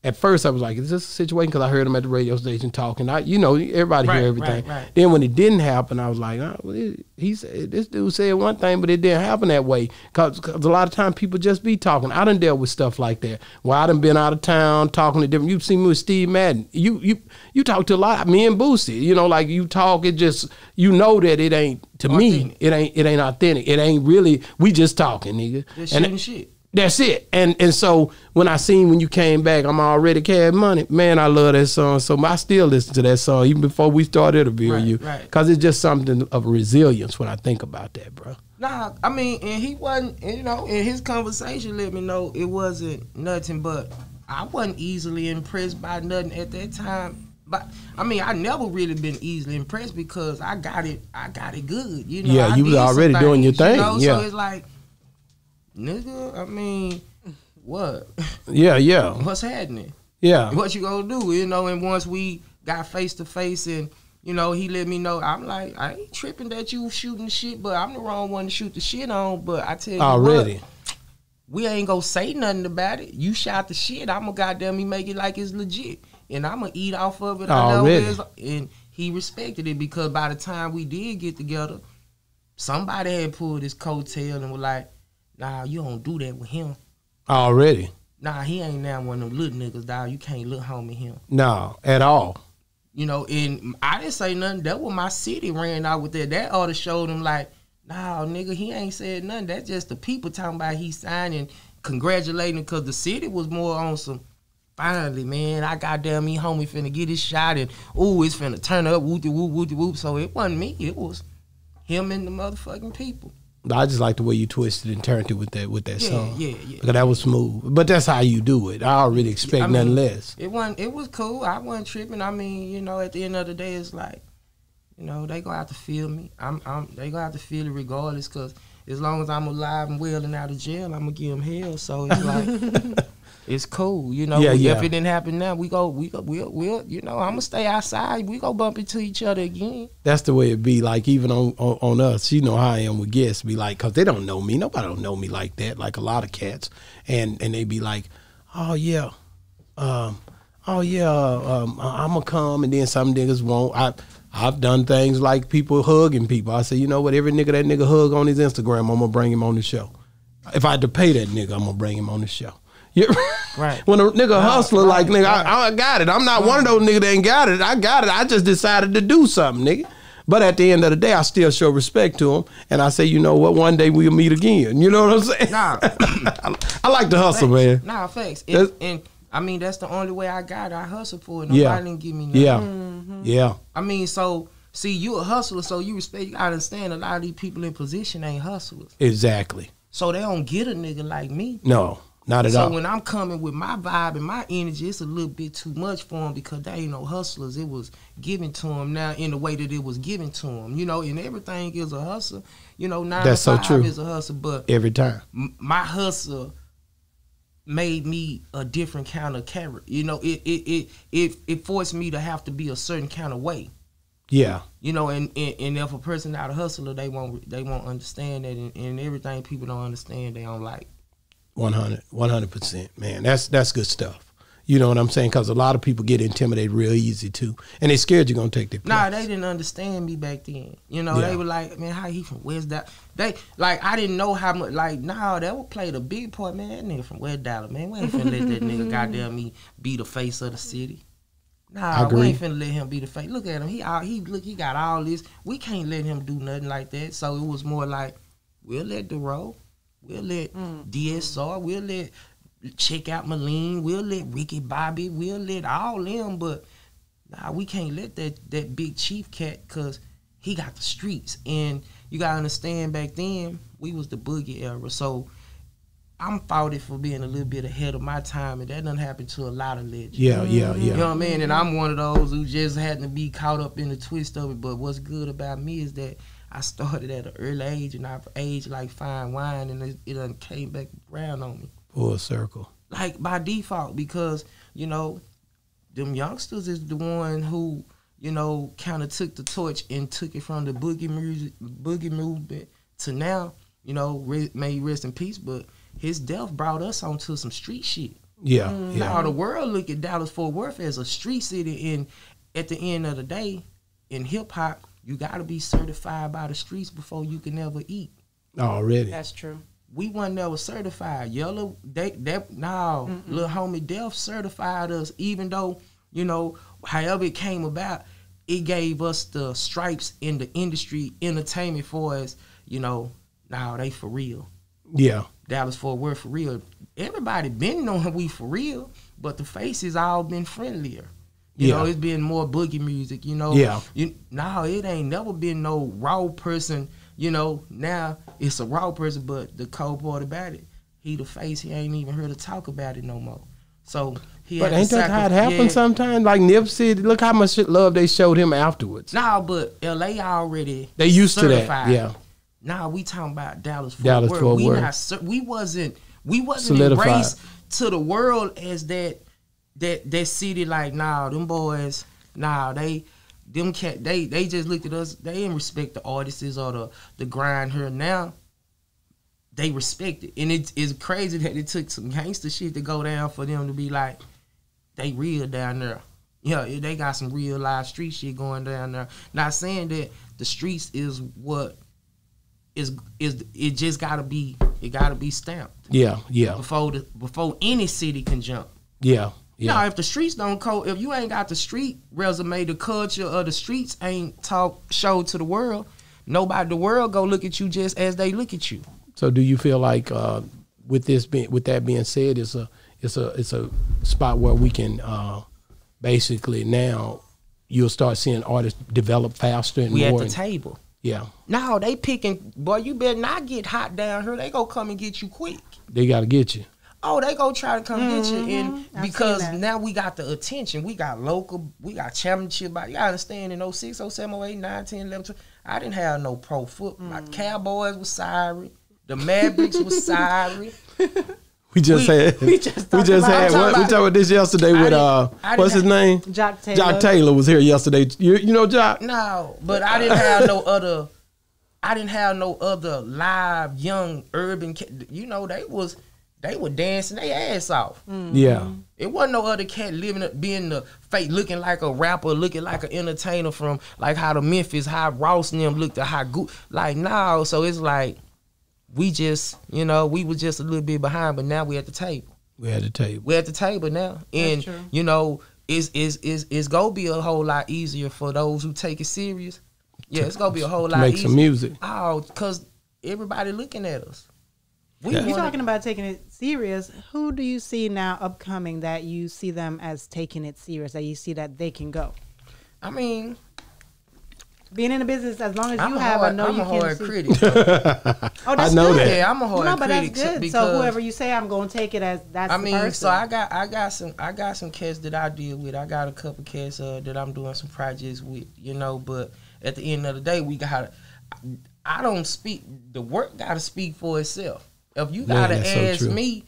at first I was like, is this a situation? Because I heard him at the radio station talking. I, you know, everybody Right, hear everything. right, right. Then when it didn't happen, I was like, oh, well, it, he said this dude said one thing, but it didn't happen that way. Because a lot of time people just be talking. I done dealt with stuff like that. Well, I done been out of town talking to different. You've seen me with Steve Madden. You you you talk to a lot. Me and Boosie. You know, like you talk. It just you know that it ain't to me. It ain't it ain't authentic. It ain't really. We just talking, nigga. Just And- shit. That's it. And and so when I seen when you came back, I'm already cash money. Man, I love that song. So I still listen to that song even before we started interviewing Right, you. right. Cause it's just something of resilience when I think about that, bro. Nah, I mean, and he wasn't, you know, in his conversation let me know it wasn't nothing but I wasn't easily impressed by nothing at that time. But I mean, I never really been easily impressed because I got it, I got it good. You know, Yeah, I you was already doing your thing, You know? yeah. So it's like, nigga, I mean, what? Yeah, yeah. What's happening? Yeah. what you gonna do, you know? And once we got face to face and you know, he let me know. I'm like, I ain't tripping that you shooting the shit, but I'm the wrong one to shoot the shit on. But I tell you Already. what, we ain't gonna say nothing about it. You shot the shit. I'm gonna goddamn me make it like it's legit, and I'm gonna eat off of it. I know and he respected it because by the time we did get together, somebody had pulled his coattail and was like, Nah, you don't do that with him. Already. Nah, he ain't now one of them little niggas, dog. You can't look homie him. No, at all. You know, and I didn't say nothing. That was my city ran out with that. That ought to show them like, nah, nigga, he ain't said nothing. That's just the people talking about he signing, congratulating because the city was more on some. Finally, man, I goddamn me homie finna get his shot and ooh, it's finna turn up whoop whoop whoop whoop. So it wasn't me. It was him and the motherfucking people. I just like the way you twisted and turned it with that with that Yeah, song. yeah, yeah. Because that was smooth. But that's how you do it. I don't really expect I nothing less. It wasn't. It was cool. I wasn't tripping. I mean, you know, at the end of the day, it's like, you know, they gonna have to feel me. I'm. I'm. They gonna have to feel it regardless, cause as long as I'm alive and well and out of jail, I'm gonna give them hell. So it's like, it's cool. You know, Yeah, if yeah. it didn't happen now, we go, we go, we'll, we'll, you know, I'm gonna stay outside. We go bump into each other again. That's the way it be. Like even on, on on us, you know how I am with guests. Be like, cause they don't know me. Nobody don't know me like that. Like a lot of cats, and and they be like, oh yeah, um, oh yeah, um, I'm gonna come, and then some niggas won't. I I've done things like people hugging people. I say, you know what? Every nigga that nigga hug on his Instagram, I'm gonna bring him on the show. If I had to pay that nigga, I'm gonna bring him on the show. Yeah. Right. When a nigga hustler, like right, nigga, I, I got it. I'm not one of those niggas that ain't got it. I got it. I just decided to do something, nigga. But at the end of the day, I still show respect to him, and I say, you know what? One day we'll meet again. You know what I'm saying? Nah, I, I like to hustle, man. nah, facts. That's- And, I mean, that's the only way I got it. I hustle for it. Yeah. Nobody didn't give me nothing. Yeah, yeah, I mean, so see, you a hustler, so you respect. You gotta understand a lot of these people in position ain't hustlers, exactly. so they don't get a nigga like me. No, not at So all. So when I'm coming with my vibe and my energy, it's a little bit too much for them because they ain't no hustlers. It was given to them now in the way that it was given to them. You know, and everything is a hustle. You know, nine That's so true. is a hustle, but Every time. my hustle made me a different kind of character. You know, it it it it, it forced me to have to be a certain kind of way. Yeah, You know, and, and, and if a person not a hustler, they won't they won't understand that, and, and everything people don't understand, they don't like. 100 percent, man. That's that's good stuff. You know what I'm saying? Because a lot of people get intimidated real easy too, and they scared you're gonna take their place. Nah, they didn't understand me back then. You know, Yeah. they were like, man, how he from West Dallas? They like I didn't know how much. Like, nah, that would play the big part, man. That nigga from West Dallas, man. We ain't finna let that nigga goddamn me be the face of the city. I Nah, we ain't finna let him be the face. Look at him. He all he look. He got all this. We can't let him do nothing like that. So it was more like we'll let the roll. We'll let DSR. We'll let check out Malene. We'll let Ricky Bobby. We'll let all them. But nah, we can't let that that big chief cat because he got the streets. And you gotta understand back then we was the boogie era. So I'm faulted for being a little bit ahead of my time, and that done happened to a lot of legends. Yeah, yeah, yeah. You know what I mean? And I'm one of those who just had to be caught up in the twist of it. But what's good about me is that I started at an early age, and I've aged like fine wine, and it, it done came back around on me. Full circle. Like by default, because, you know, them youngsters is the one who, you know, kind of took the torch and took it from the boogie music, boogie movement to now, you know, re- may he rest in peace, but his death brought us onto some street shit. Yeah, mm. Now yeah, the world look at Dallas Fort Worth as a street city, and at the end of the day, in hip hop, you got to be certified by the streets before you can ever eat. already. That's true. We wasn't never certified. Yellow, they that no, little homie Def certified us, even though you know, however it came about, it gave us the stripes in the industry entertainment for us. You know, now they for real. Yeah, Dallas Fort Worth for real. Everybody been knowing we for real, but the faces all been friendlier. You Yeah. know, it's been more boogie music. You know, Yeah. You no, it ain't never been no raw person. You know, now it's a raw person, but the cold part about it, he the face. He ain't even heard to talk about it no more. So he. but ain't that how it yeah. sometimes? Like Nipsey, look how much love they showed him afterwards. Nah, but L.A. already. They used to that, certified. yeah. Nah, we talking about Dallas Fort Dallas Worth. Fort we Worth. not we wasn't we wasn't Solidified. embraced to the world as that that that city like nah them boys nah they them cat they they just looked at us they didn't respect the artists or the the grind here now they respect it and it is crazy that it took some gangster shit to go down for them to be like they real down there. Yeah, they got some real live street shit going down there. Not saying that the streets is what is is it just gotta be it gotta be stamped Yeah, yeah, before the before any city can jump. yeah, yeah. Now, if the streets don't code, if you ain't got the street resume, the culture of the streets ain't talk showed to the world, nobody the world go look at you just as they look at you. So do you feel like uh, with this being with that being said, it's a it's a it's a spot where we can uh, basically now you'll start seeing artists develop faster and We at the and- table. yeah, No, they picking boy, you better not get hot down here. They go come and get you quick. they got to get you. Oh, they go try to come get you, and I've because now we got the attention, we got local, we got championship. But you understand, in 06, 07, 08, 9, 10, 11, 12, I didn't have no pro foot. My Cowboys was sorry, the Mavericks was sorry. We just We- had we we just just, talked had about- what, I'm we talked about- about this yesterday with uh I what's his name? Jacques Taylor. Jacques Taylor was here yesterday. You you know Jacques? No, but I didn't have no other. I didn't have no other live young urban. You know they was they were dancing their ass off. Mm-hmm. Yeah. It wasn't no other cat living up- being the fake looking like a rapper, looking like an entertainer from like how the Memphis, how Ross and them looked, or how good. Like now, so it's like we just you know we was just a little bit behind, but now we at the table. We had to table. We're at the table now, and true. you know, it's is is it's gonna be a whole lot easier for those who take it serious. Yeah, it's gonna be a whole lot Make easier. some music. Oh, cause everybody looking at us. We Yeah. You're talking about taking it serious. Who do you see now upcoming that you see them as taking it serious? That you see that they can go. I mean, Being in the business as long as I'm you have, hard, I know I'm you a can hard see. critic. Oh, that's I know good. that. yeah, I'm a hard no, but critic. that's good. so whoever you say, I'm going to take it as that's I the mean, person. so I got I got some I got some cats that I deal with. I got a couple cats uh, that I'm doing some projects with, you know. But at the end of the day, we got. I don't speak. The work got to speak for itself. If you Man, gotta that's so ask me,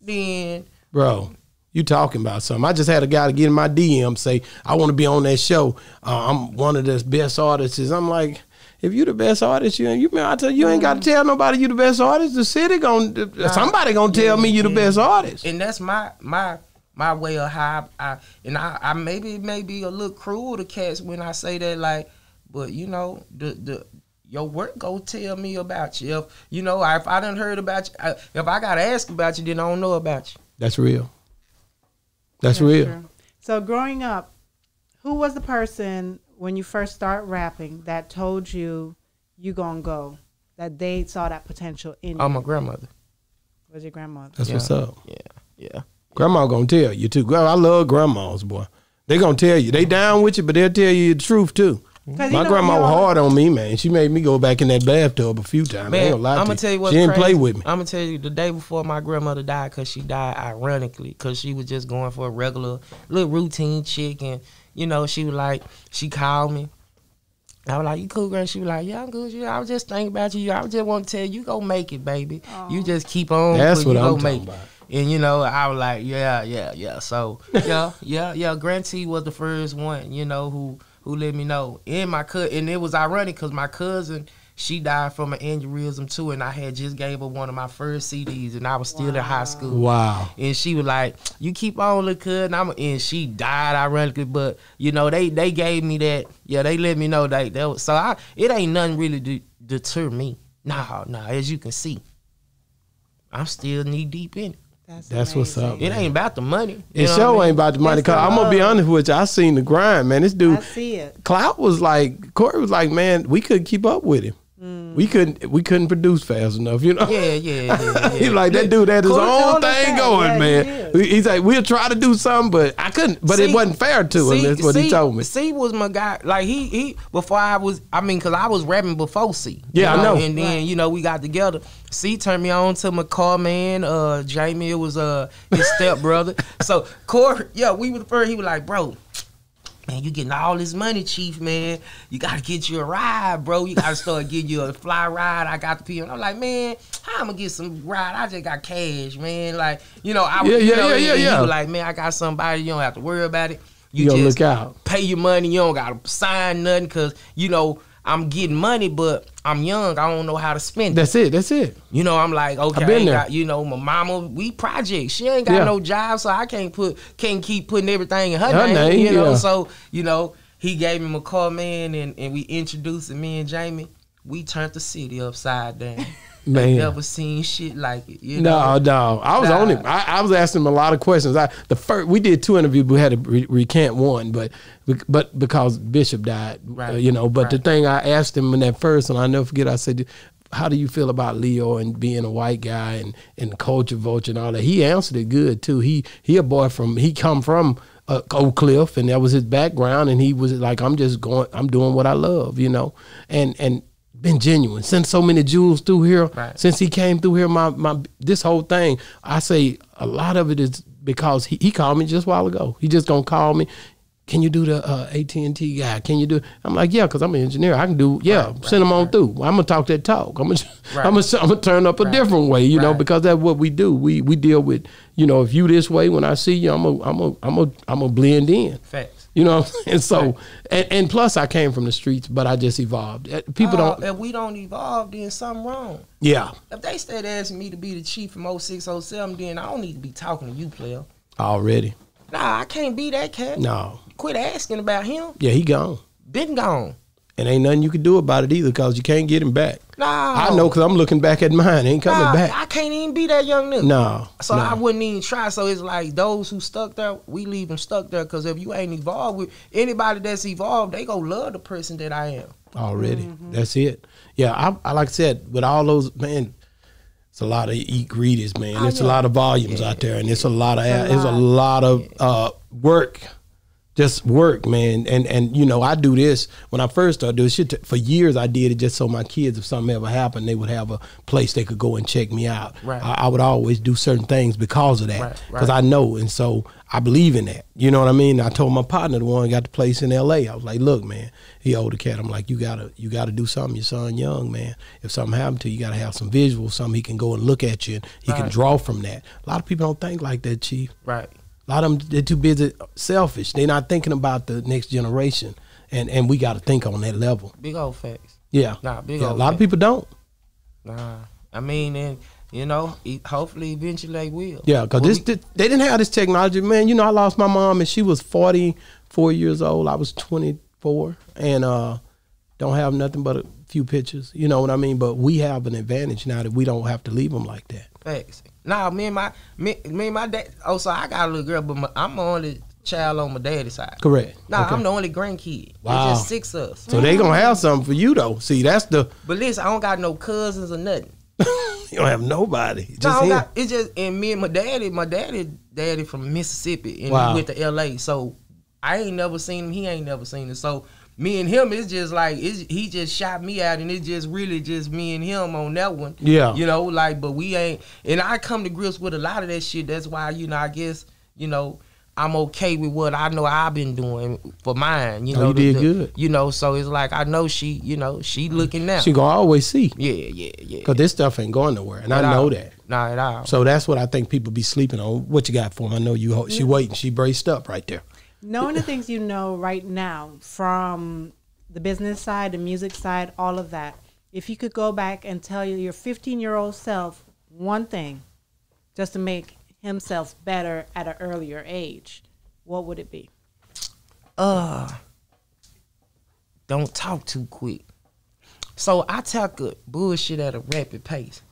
then Bro, you talking about something. I just had a guy to get in my DM say, I want to be on that show. Uh, I'm one of the best artists. I'm like, if you the best artist, you you man, I tell you, you ain't got to tell nobody you the best artist. The city gonna somebody gonna tell me you the best artist. and that's my my my way of how I, I and I, I maybe maybe a little cruel to cats when I say that like, but you know the the your work go tell me about you. If you know if I didn't heard about you, I, if I gotta ask about you, then I don't know about you. That's real. That's, That's real. true. So growing up, who was the person when you first start rapping that told you you gonna go? That they saw that potential in oh, you? Oh, my grandmother. was your grandmother? That's Yeah. what's up. Yeah, yeah. Grandma gonna tell you too. Girl, I love grandmas, boy. They gonna tell you. They down with you, but they'll tell you the truth too. Mm-hmm. 'Cause you My know, grandma you was hard on me, man. She made me go back in that bathtub a few times. I ain't Man, gonna lie I'm to gonna tell you what. She didn't crazy. play with me. I'm gonna tell you the day before my grandmother died, cause she died ironically, cause she was just going for a regular little routine chick, and you know she was like, she called me. I was like, "You cool, girl?" She was like, "Yeah, I'm good." She, I was just thinking about you. I just want to tell you, you go make it, baby. You just keep on. That's what you I'm go talking make about. And you know, I was like, yeah, yeah, yeah. So yeah, yeah, yeah. Grant T was the first one, you know, who who let me know. And my cousin, and it was ironic because my cousin, she died from an aneurysm too, and I had just gave her one of my first CDs, and I was still in high school. Wow. And she was like, "You keep on looking," and I'm and she died ironically, but you know they they gave me that. Yeah, they let me know that that was so. I it ain't nothing really to deter me. Nah, nah. As you can see, I'm still knee deep in it. That's what's up. It ain't about the money. It You know what I mean? ain't about the money. Cause I'm gonna be love. honest with you. I seen the grind, man. This dude, I see it. Clout was like Corey was like, man, we couldn't keep up with him. We couldn't we couldn't produce fast enough, you know. Yeah, yeah, yeah. yeah. He like that dude had his Corey own thing that. going, Yeah, man. did. He's like, we'll try to do something, but I couldn't. But it wasn't fair to him. That's what he told me. C was my guy. Like he he before I was. I mean, cause I was rapping before C. you Yeah, I know. And then you know we got together. C turned me on to my car man. Uh, Jamie was uh his step brother. so Corey, yeah, we were the first. He was like, bro. Man, you getting all this money, Chief, man. You gotta get you a ride, bro. You gotta start getting you a fly ride. I got the P. And I'm like, man, how I'm gonna get some ride? I just got cash, man. Like, you know, I was, Yeah, you yeah, know, yeah, yeah, yeah. like, man, I got somebody. You don't have to worry about it. You gonna look out. pay your money. You don't gotta sign nothing because you know I'm getting money, but I'm young. I don't know how to spend it. That's it. That's it. You know, I'm like, okay, been there. got, you know, my mama, we project. She ain't got Yeah. no job, so I can't put, can't keep putting everything in her, Her name, name, You know, yeah. so you know, he gave me a call, man, and and we introduced him, me and Jamie. We turned the city upside down. Man. Never seen shit like it. You know? No, no. I was Nah. on him. I, I was asking him a lot of questions. I the first we did two interviews. We had to re- recant one, but but because Bishop died, Right. uh, you know. But the thing I asked him in that first, and I never forget. I said, "How do you feel about Leo and being a white guy and and culture vulture and all that?" He answered it good too. He he a boy from he come from. Uh, Oak Cliff, and that was his background, and he was like, "I'm just going, I'm doing what I love," you know, and and been genuine. Sent so many jewels through here Right. since he came through here. My my this whole thing, I say a lot of it is because he, he called me just a while ago. He just gonna call me. can you do the uh, AT and T guy? Can you do? I'm like, yeah, because I'm an engineer. I can do. Yeah, Right, send them on right, through. I'm gonna talk that talk. I'm gonna, Right. I'm gonna, I'm gonna turn up a Right. different way, you know, because that's what we do. We we deal with, you know, if you this way, when I see you, I'm a, I'm a, I'm a, I'm a blend in. Facts. You know, and so and, and plus I came from the streets, but I just evolved. Uh, People Oh, don't. If we don't evolve, then something wrong. Yeah, If they start asking me to be the chief from 06, 07, then I don't need to be talking to you, player. already. Nah, I can't be that cat. No, Quit asking about him. yeah, he gone, Been gone. And ain't nothing you can do about it either, because you can't get him back. Nah. I know, because I'm looking back at mine. Ain't coming Nah, back. I can't even be that young nigga. No, So no. I wouldn't even try. So it's like those who stuck there, we leave them stuck there. Because if you ain't evolved with anybody that's evolved, they go love the person that I am. already. Mm-hmm. That's it. Yeah, I, I like I said, with all those man, it's a lot of eat greedies, man. Oh, it's a lot of volumes out there, and it's a lot of It's a it's a lot of uh, work. Just work, man, and and you know I do this when I first started doing shit. For years, I did it just so my kids, if something ever happened, they would have a place they could go and check me out. Right. I, I would always do certain things because of that, because right. I know, and so I believe in that. You know what I mean? I told my partner, the one who got the place in L.A. I was like, "Look, man, he older cat. I'm like, you gotta, you gotta do something. Your son young, man. If something happened to you, you gotta have some visuals, something he can go and look at you, and he can draw from that. A lot of people don't think like that, Chief. Right. A lot of them, they're too busy, selfish. They're not thinking about the next generation, and and we got to think on that level. Big old facts. Yeah, Nah, big yeah. A old lot of people don't. Nah. I mean, and you know, hopefully eventually they will. Yeah, because this, we- they didn't have this technology, man. You know, I lost my mom and she was forty four years old. I was twenty four, and uh, don't have nothing but a few pictures. You know what I mean? But we have an advantage now that we don't have to leave them like that. Facts. Nah, me and my me, me and my dad. Oh, so I got a little girl, but my, I'm the only child on my daddy's side. Correct. Nah, Okay. I'm the only grandkid. Wow. It's just six of us. So they gonna have something for you though. See, that's the But listen, I don't got no cousins or nothing. you don't have nobody. Just no, I don't him. got, it's just and me and my daddy. My daddy, daddy from Mississippi, and Wow. he went to L.A. So I ain't never seen him. He ain't never seen him. So me and him, it's just like it's, he just shot me out, and it's just really just me and him on that one. Yeah. you know, like, but we ain't. And I come to grips with a lot of that shit. That's why you know, I guess you know. I'm okay with what I know I've been doing for mine, you Oh, know. you did the- good. You know, so it's like I know she, you know, she mm-hmm. looking now. She gonna always see yeah, yeah, yeah. because this stuff ain't going nowhere, and I know all. that. Not at all. So that's what I think people be sleeping on. What you got for him? I know you. She waiting. She braced up right there. Knowing the things you know right now from the business side, the music side, all of that. If you could go back and tell your 15 year old self one thing just to make himself better at an earlier age, what would it be? uh don't talk too quick. So I talk bullshit at a rapid pace.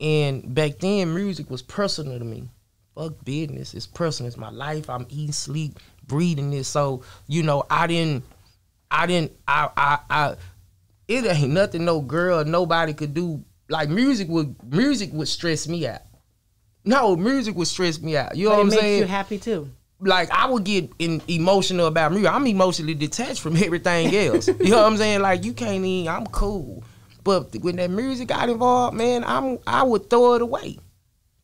And back then music was personal to me. Fuck business. It's personal. It's my life. I'm eating, sleep, breathing this. So, you know, I didn't I didn't I I I it ain't nothing no girl nobody could do. Like music would music would stress me out. No, music would stress me out. You know what I'm makes saying? you happy too. like I would get in emotional about music. I'm emotionally detached from everything else. you know what I'm saying? Like you can't even. I'm cool, but when that music got involved, man, I'm I would throw it away,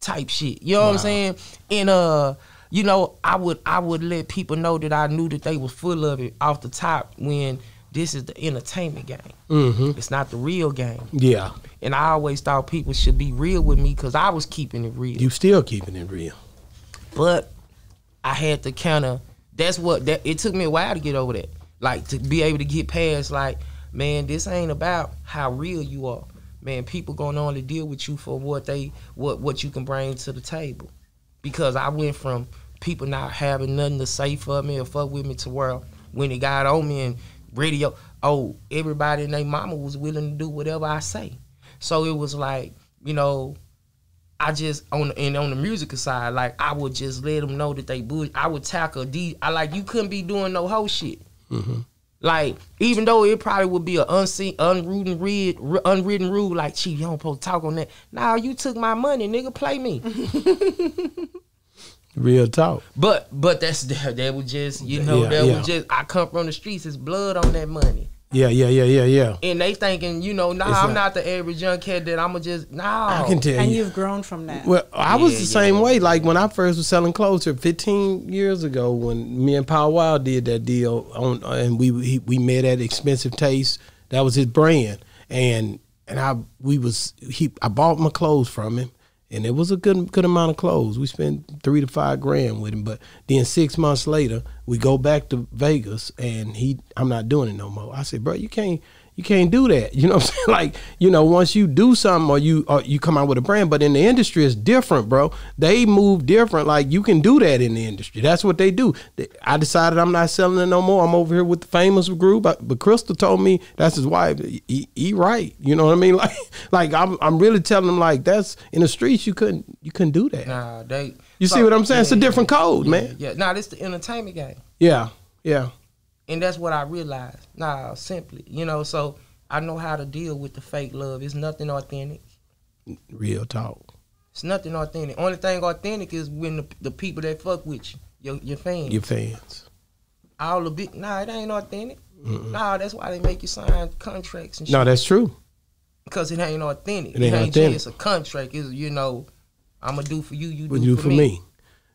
type shit. You know what I'm saying? And uh, you know, I would I would let people know that I knew that they was full of it off the top when this is the entertainment game. Mm-hmm. It's not the real game. Yeah, And I always thought people should be real with me because I was keeping it real. you still keeping it real. but I had to kind of. That's what that. It took me a while to get over that. Like to be able to get past. Like, man, this ain't about how real you are. Man, people gonna only deal with you for what they what what you can bring to the table. Because I went from people not having nothing to say for me or fuck with me to where when it got on me and radio, oh, everybody and their mama was willing to do whatever I say. So it was like, you know, I just on and on the musical side, like I would just let them know that they bull. I would tackle D. I like you couldn't be doing no whole shit. Mm-hmm. Like even though it probably would be an unseen, unwritten, read, unwritten rule, like chief, you don't supposed to talk on that. Nah, you took my money, nigga. Play me. Real talk. but but that's that, that was just you know Yeah, that yeah. was just I come from the streets. It's blood on that money. Yeah, yeah, yeah, yeah, yeah. And they thinking, you know, nah, It's I'm not- not the average young cat that I'ma just nah. I can tell And you. you've grown from that. Well, I was Yeah, the same way. Like when I first was selling clothes here 15 years ago, when me and Paul Wall did that deal on, and we he, we met at Expensive Taste. That was his brand, and and I we was he I bought my clothes from him, and it was a good good amount of clothes. We spent three to five grand with him, but then six months later we go back to Vegas, and he I'm not doing it no more. I said, bro, you can't you can't do that. You know what I'm saying? Like, you know, once you do something or you or you come out with a brand, but in the industry it's different, bro. They move different. Like you can do that in the industry. That's what they do. I decided I'm not selling it no more. I'm over here with the famous group. But, but Crystal told me that's his wife. He, he right. You know what I mean? Like like I'm I'm really telling them like that's in the streets you couldn't you couldn't do that. Nah, they You see what I'm saying? It's a different code, yeah, man. Yeah, nah, this the entertainment game. Yeah. Yeah. And that's what I realized. Nah, simply. You know, so I know how to deal with the fake love. It's nothing authentic. Real talk. It's nothing authentic. Only thing authentic is when the, the people that fuck with you, your your fans. Your fans. All the big nah, it ain't authentic. Nah, that's why they make you sign contracts and shit. No, that's true. because it ain't authentic. It ain't authentic. just a contract. It's you know, I'm gonna do for you, you do you for, for me?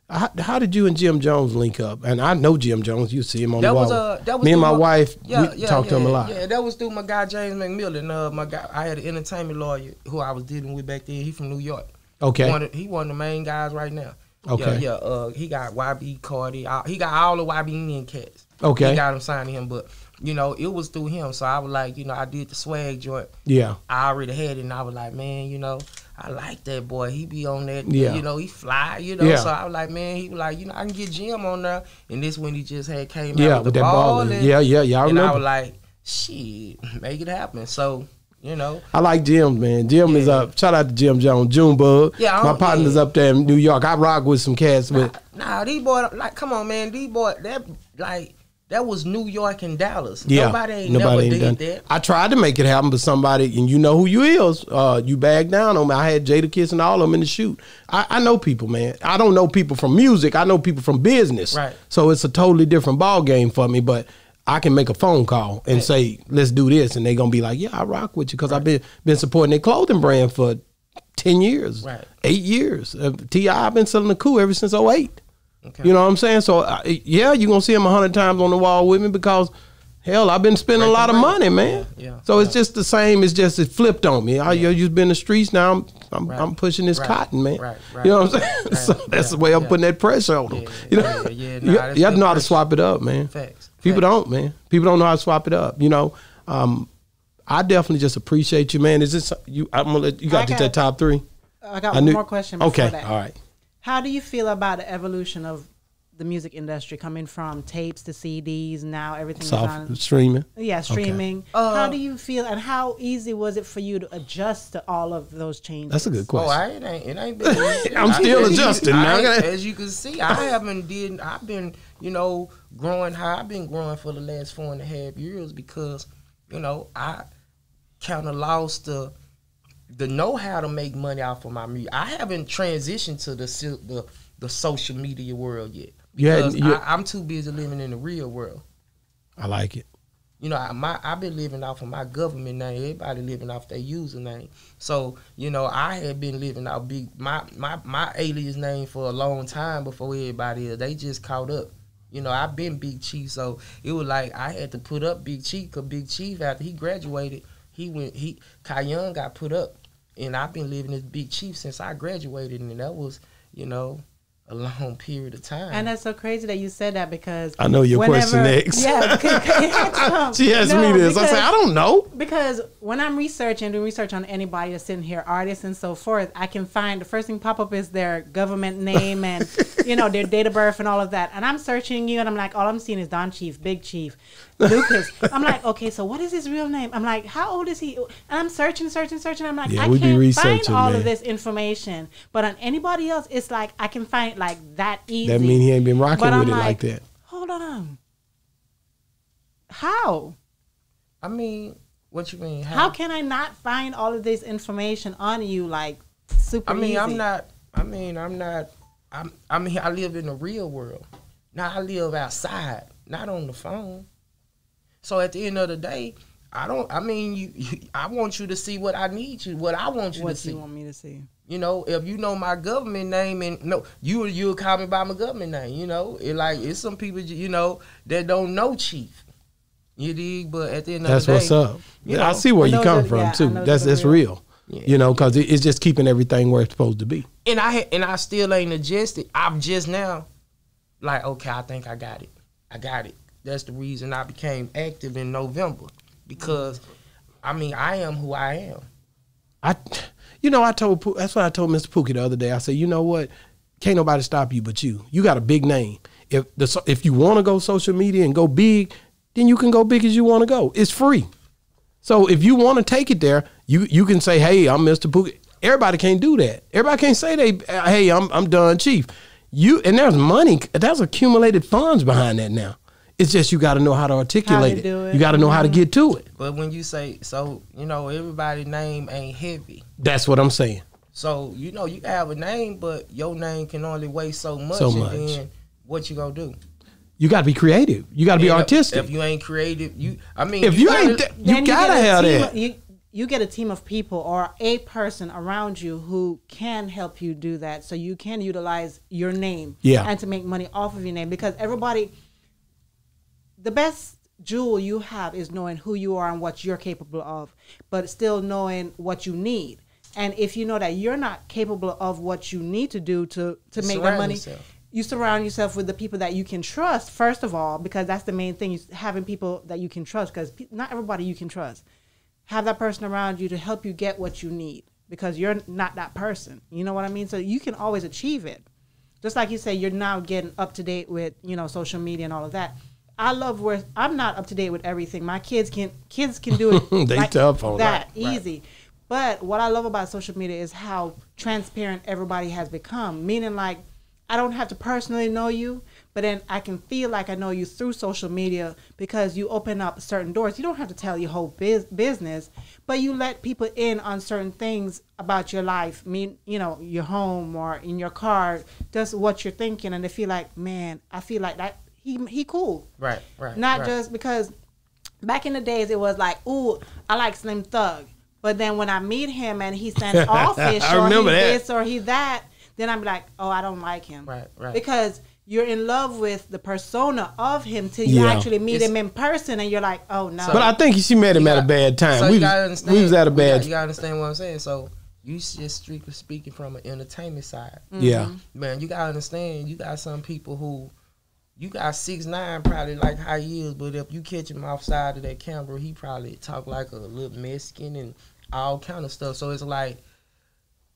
How, how did you and Jim Jones link up? And I know Jim Jones. You see him on That the wall. was uh, that was me and through my wife. Yeah, we yeah, talked to him a lot. Yeah, that was through my guy James McMillan. Uh, my guy, I had an entertainment lawyer who I was dealing with back then. He from New York. Okay. One of, he one of the main guys right now. Okay. Yeah, yeah. Uh, he got YB Cardi. all- He got all the YB Indian cats. Okay. He got him signing him, but you know it was through him. So I was like, you know, I did the swag joint. Yeah. I already had it, and I was like, man, you know, I like that boy. He be on that, Yeah. you know, he fly, you know. Yeah. So I was like, man, he was like, you know, I can get Jim on there. And this when he just had came Yeah, out with, with the that ball. and, Yeah, yeah, yeah. I and I was like, shit, make it happen. So, you know, I like Jim, man. Jim is up. Shout out to Jim Jones, Junebug. Yeah, my partner's yeah. up there in New York. I rock with some cats with. nah, these boy, like, come on, man, these boy, that like that was New York and Dallas. Yeah, Nobody ain't never did that. I tried to make it happen, but somebody, and you know who you is. Uh, you bagged down on me. I had Jadakiss and all of them in the shoot. I, I know people, man. I don't know people from music. I know people from business. Right. So it's a totally different ball game for me. But I can make a phone call and say, "Let's do this," and they're gonna be like, "Yeah, I rock with you," because I've been been supporting their clothing brand for ten years, Right. eight years. Uh, Ti, I've been selling the coup ever since 08. Okay. You know what I'm saying? So uh, yeah, you're gonna see him a hundred times on the wall with me because hell, I've been spending a lot of Right. money, man. Yeah, yeah, so it's just the same. It's just it flipped on me. I you just been in the streets now. I'm I'm, Right. I'm pushing this Right. cotton, man. Right, right. You know what I'm saying? Right. so that's the way I'm yeah. putting that pressure on them. Yeah, you know, yeah, yeah. you, you have to know how to swap it up, man. Facts. People Facts. don't, man. People don't know how to swap it up. You know, um, I definitely just appreciate you, man. Is this you? I'm gonna let you got I to that top three. I got I one knew- more question. Before Okay, that. all right. How do you feel about the evolution of the music industry coming from tapes to CDs? Now everything is on. streaming. Yeah, streaming. Uh, how do you feel, and how easy was it for you to adjust to all of those changes? That's a good Oh, question. I it ain't it ain't been. I'm still I- adjusting, I man. ain't- As you can see, I haven't did. I've been you know growing high. I've been growing for the last four and a half years because you know I kind of lost the the know how to make money off of my music. I haven't transitioned to the the the social media world yet because I, I'm too busy living in the real world. I like it. You know, I, my I've been living off of my government name. Everybody living off their username. So you know, I had been living off big my my my alias name for a long time before everybody else. They just caught up. You know, I've been Big Chief, so it was like I had to put up Big Chief because Big Chief after he graduated, he went he Kai Young got put up, and I've been living as Big Chief since I graduated, and that was you know a long period of time. And that's so crazy that you said that because I know your question whenever- next. Yeah, because, it had to come. She asked No, me this. I because- say I don't know. because when I'm researching, doing research on anybody that's sitting here, artists and so forth, I can find the first thing pop up is their government name and you know their date of birth and all of that. And I'm searching you, and I'm like, all I'm seeing is Don Chief, Big Chief, Lucas. I'm like, okay, so what is his real name? I'm like, how old is he? And I'm searching, searching, searching. I'm like, Yeah, I can't find all man. of this information. But on anybody else, it's like I can find like that easy. That mean he ain't been rocking But I'm with it like that. Hold on. How? I mean, what you mean? How can I not find all of this information on you like super I mean, easy? I'm not. I mean, I'm not. I'm. I mean, I live in the real world. Now I live outside, not on the phone. So at the end of the day, I don't. I mean, you, you. I want you to see what I need you. What I want you What to see. What you want me to see? You know, if you know my government name and no, you you'll call me by my government name. You know, it like it's some people you know that don't know Chief. You dig? But at the end of That's the day, what's up. you Yeah, I see where I you know come that- from yeah, too. That's that's real. real. Yeah. You know, because it, it's just keeping everything where it's supposed to be. and I and I still ain't adjusted. I'm just now like, okay, I think I got it. I got it. That's the reason I became active in November because, I mean, I am who I am. I, you know, I told that's what I told Mr. Pookie the other day. I said, you know what? Can't nobody stop you but you. You got a big name. If the if you want to go social media and go big, then you can go big as you want to go. It's free. So if you want to take it there, you you can say, hey, I'm Mr. Pookie. Everybody can't do that. Everybody can't say they, hey, I'm I'm Don Chief. You and there's money. There's accumulated funds behind that now. It's just you got to know how to articulate it. do it. You got to know how to get to it. But when you say so, you know, everybody's name ain't heavy. That's what I'm saying. So you know, you have a name, but your name can only weigh so much. So and much. then what you gonna do? You got to be creative. You got to be artistic. If you ain't creative, you. I mean, if you, gotta- ain't, th- Then you gotta get a have team that. Of, you, you get a team of people or a person around you who can help you do that, so you can utilize your name, Yeah. and to make money off of your name. Because everybody, the best jewel you have is knowing who you are and what you're capable of, but still knowing what you need. And if you know that you're not capable of what you need to do to to make the money, yourself. you surround yourself with the people that you can trust first of all because that's the main thing is having people that you can trust because not everybody you can trust. Have that person around you to help you get what you need because you're not that person. You know what i mean? So you can always achieve it. Just like you say you're now getting up to date with you know social media and all of that i love where i'm not up to date with everything my kids can kids can do it They like that Right, right. easy but what i love about social media is how transparent everybody has become meaning like I don't have to personally know you, but then I can feel like I know you through social media because you open up certain doors. You don't have to tell your whole biz- business, but you let people in on certain things about your life. mean, you know, your home or in your car, just what you're thinking, and they feel like, man, I feel like that he he cool. Right, right. Not right. just because back in the days it was like, ooh, I like Slim Thug. But then when I meet him and he's standing offish I or he that. this or he that, then I'm like, oh, I don't like him. Right, right. Because you're in love with the persona of him till you Yeah. actually meet It's- him in person and you're like, oh no. But I think she met him You at a bad time. So we, you gotta was, understand. we was at a bad. gotta- You gotta understand what I'm saying. So you just strictly speaking from an entertainment side, yeah, mm-hmm. man. You gotta understand. You got some people who. You got six nine probably like how he is, but if you catch him offside of that camera, he probably talk like a little Mexican and all kind of stuff. So it's like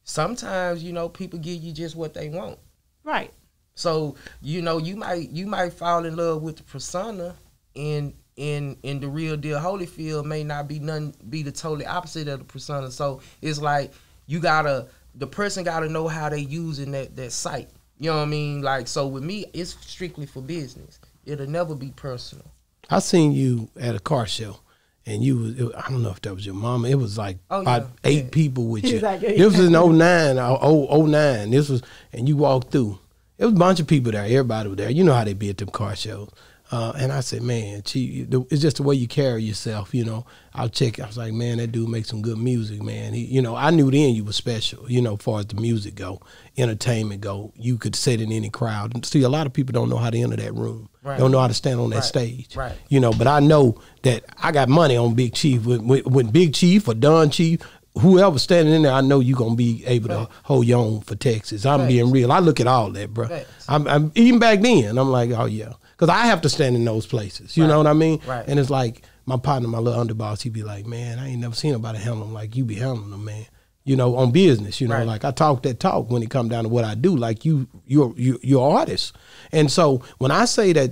sometimes you know people give you just what they want. right. So you know you might you might fall in love with the persona, and in in the real deal Holyfield may not be none be the totally opposite of the persona. So it's like you gotta the person gotta know how they using that that site. You know what I mean? Like so with me, it's strictly for business. It'll never be personal. I seen you at a car show, and you was. It, I don't know if that was your mama. It was like Oh, about yeah, eight yeah. people with you. like, yeah, this was in 09, uh, oh, 09. This was, and you walked through. It was a bunch of people there. Everybody was there. You know how they be at them car shows. Uh, and I said, man, the, it's just the way you carry yourself, you know. I'll check. I was like, man, that dude makes some good music, man. He, you know, I knew then you were special, you know, as far as the music go, entertainment go. You could sit in any crowd. And see, a lot of people don't know how to enter that room. Right. Don't know how to stand on that Right. stage. Right. You know, but I know that I got money on Big Chief. When, when, Big Chief or Don Chief, whoever standing in there, I know you're gonna be able to hold your own for Texas. I'm Facts. being real. I look at all that, bro. I'm, I'm even back then. I'm like, oh yeah, because I have to stand in those places. You know what I mean? Right. And it's like my partner, my little underboss, he'd be like, man, I ain't never seen nobody handle them like you be handling them, man. You know, on business. You know, Right. like I talk that talk when it come down to what I do. Like you, you're you, you're an artist, and so when I say that,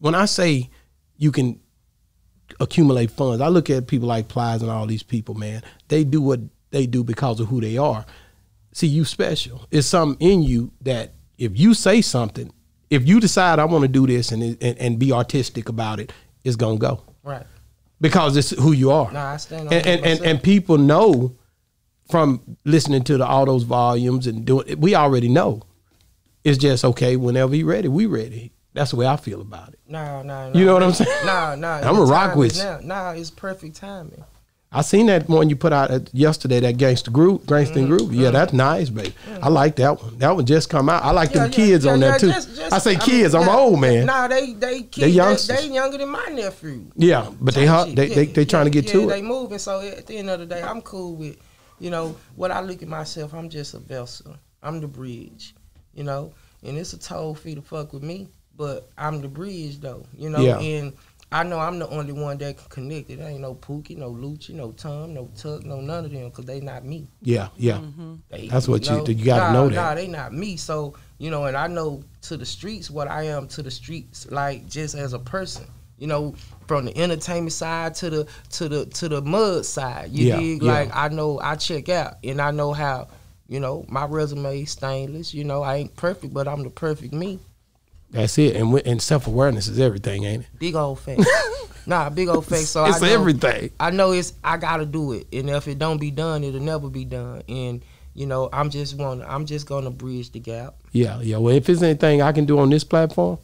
when I say you can accumulate funds. I look at people like Plies and all these people, man. They do what they do because of who they are. See, you special. It's something in you that if you say something, if you decide I want to do this and, and and be artistic about it, it's gonna go Right. because it's who you are. Nah, I stand on and, and, and and people know from listening to the all those volumes and doing. It, we already know. It's just okay. Whenever you ready, we ready. That's the way I feel about it. Nah, nah, nah. You know what I'm saying? Nah, nah. I'ma rock time with you. Now. Nah, it's perfect timing. I seen that one you put out yesterday, that gangster group, gangster Mm-hmm. group. Yeah, that's nice, baby. I like that one. That one just come out. I like them kids on there too. just- just- I say mean, kids. I'm yeah, old man. Nah, they they kids, They they, youngsters. they, younger than my nephew. Yeah, but they. Shit, They they they trying to yeah, get to it. They moving. So at the end of the day, I'm cool with, you know, what I look at myself. I'm just a vessel. I'm the bridge, you know, and it's a toll fee to fuck with me, but I'm the bridge though, you know, Yeah. and. I know I'm the only one that can connect it. Ain't no Pookie, no Lucci, no Tom, no Tuck, no none of them, cause they not me. Yeah, yeah. Mm-hmm. They, That's what you- know, you gotta nah, know that. Nah, they not me. So you know, and I know to the streets what I am to the streets, like just as a person. You know, from the entertainment side to the to the to the mud side. You Yeah, dig? yeah. Like I know I check out, and I know how. You know, my resume is stainless. You know, I ain't perfect, but I'm the perfect me. That's it. And wi- and self awareness is everything, ain't it? Big old fact. nah, big old fact. So it's I know, everything. I know it's I gotta do it, and if it don't be done, it'll never be done. And you know, I'm just want I'm just gonna bridge the gap. Yeah, yeah. Well, if there's anything I can do on this platform,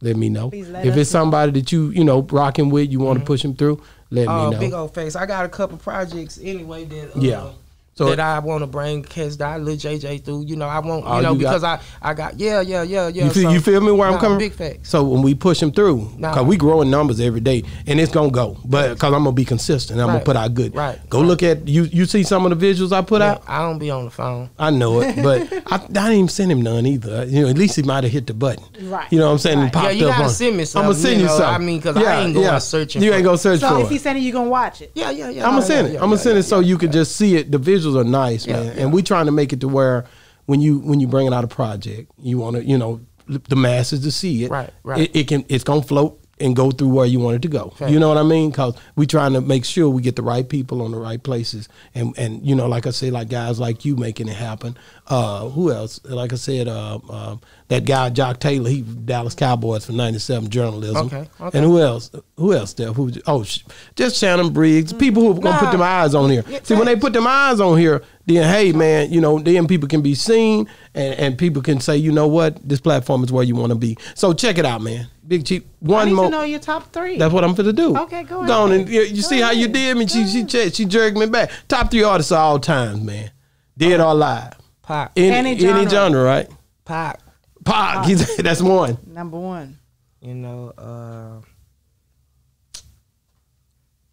let me know. Please let If it's somebody that you you know rocking with, you want to push them through, let Oh, me know. big old face. I got a couple projects anyway that uh, Yeah. So- that I want to bring Kes Dot, Lil JJ through. You know, I want Oh, you know you got- because I I got yeah yeah yeah yeah. You feel, so- you feel me where I'm Nah, coming? Big facts. So when we push them through, Nah. because we growing numbers every day, and it's gonna go. But because I'm gonna be consistent, I'm gonna put out good. Right. Go Right. look at you. You see some of the visuals I put Yeah, out. I don't be on the phone. I know it, but I, I didn't even send him none either. You know, at least he might have hit the button. Right. You know what I'm saying? And Right. popped Yeah, you up gotta on- send me some. I'm gonna send you you know, something. I mean, 'cause I ain't going searching You for ain't it. gonna search So for if it. he's sending, you gonna watch it. Yeah yeah yeah. I'm gonna oh, send it. I'm gonna send it so you can just see it. The visuals are nice, Yeah, man. yeah. And we're trying to make it to where when you when you bring it out a project, you want to you know the masses to see it. Right, right. It, it can it's gonna float and go through where you want it to go. You know what I mean? Because we trying to make sure we get the right people on the right places, and and you know, like I say, like guys like you making it happen. Uh, who else? Like I said, uh, um, that guy Jacques Taylor, he Dallas Cowboys for '97 journalism. Okay, okay. And who else? Who else there? Who? Oh, sh- just Shannon Briggs. People who are gonna put Nah. them eyes on here. See, when they put them eyes on here, then hey, man, you know, then people can be seen, and, and people can say, you know what, this platform is where you want to be. So check it out, man. Big Chief. I One need more. to know your top three. That's what I'm gonna do. Okay, go Go on and you, you Go see how you did me. She Go she checked, she jerked me back. Top three artists of all times, man. Dead or alive. Pac, Any, Any any, genre. genre. right? Pac. Pac. He's, that's one. Number one. You know, uh,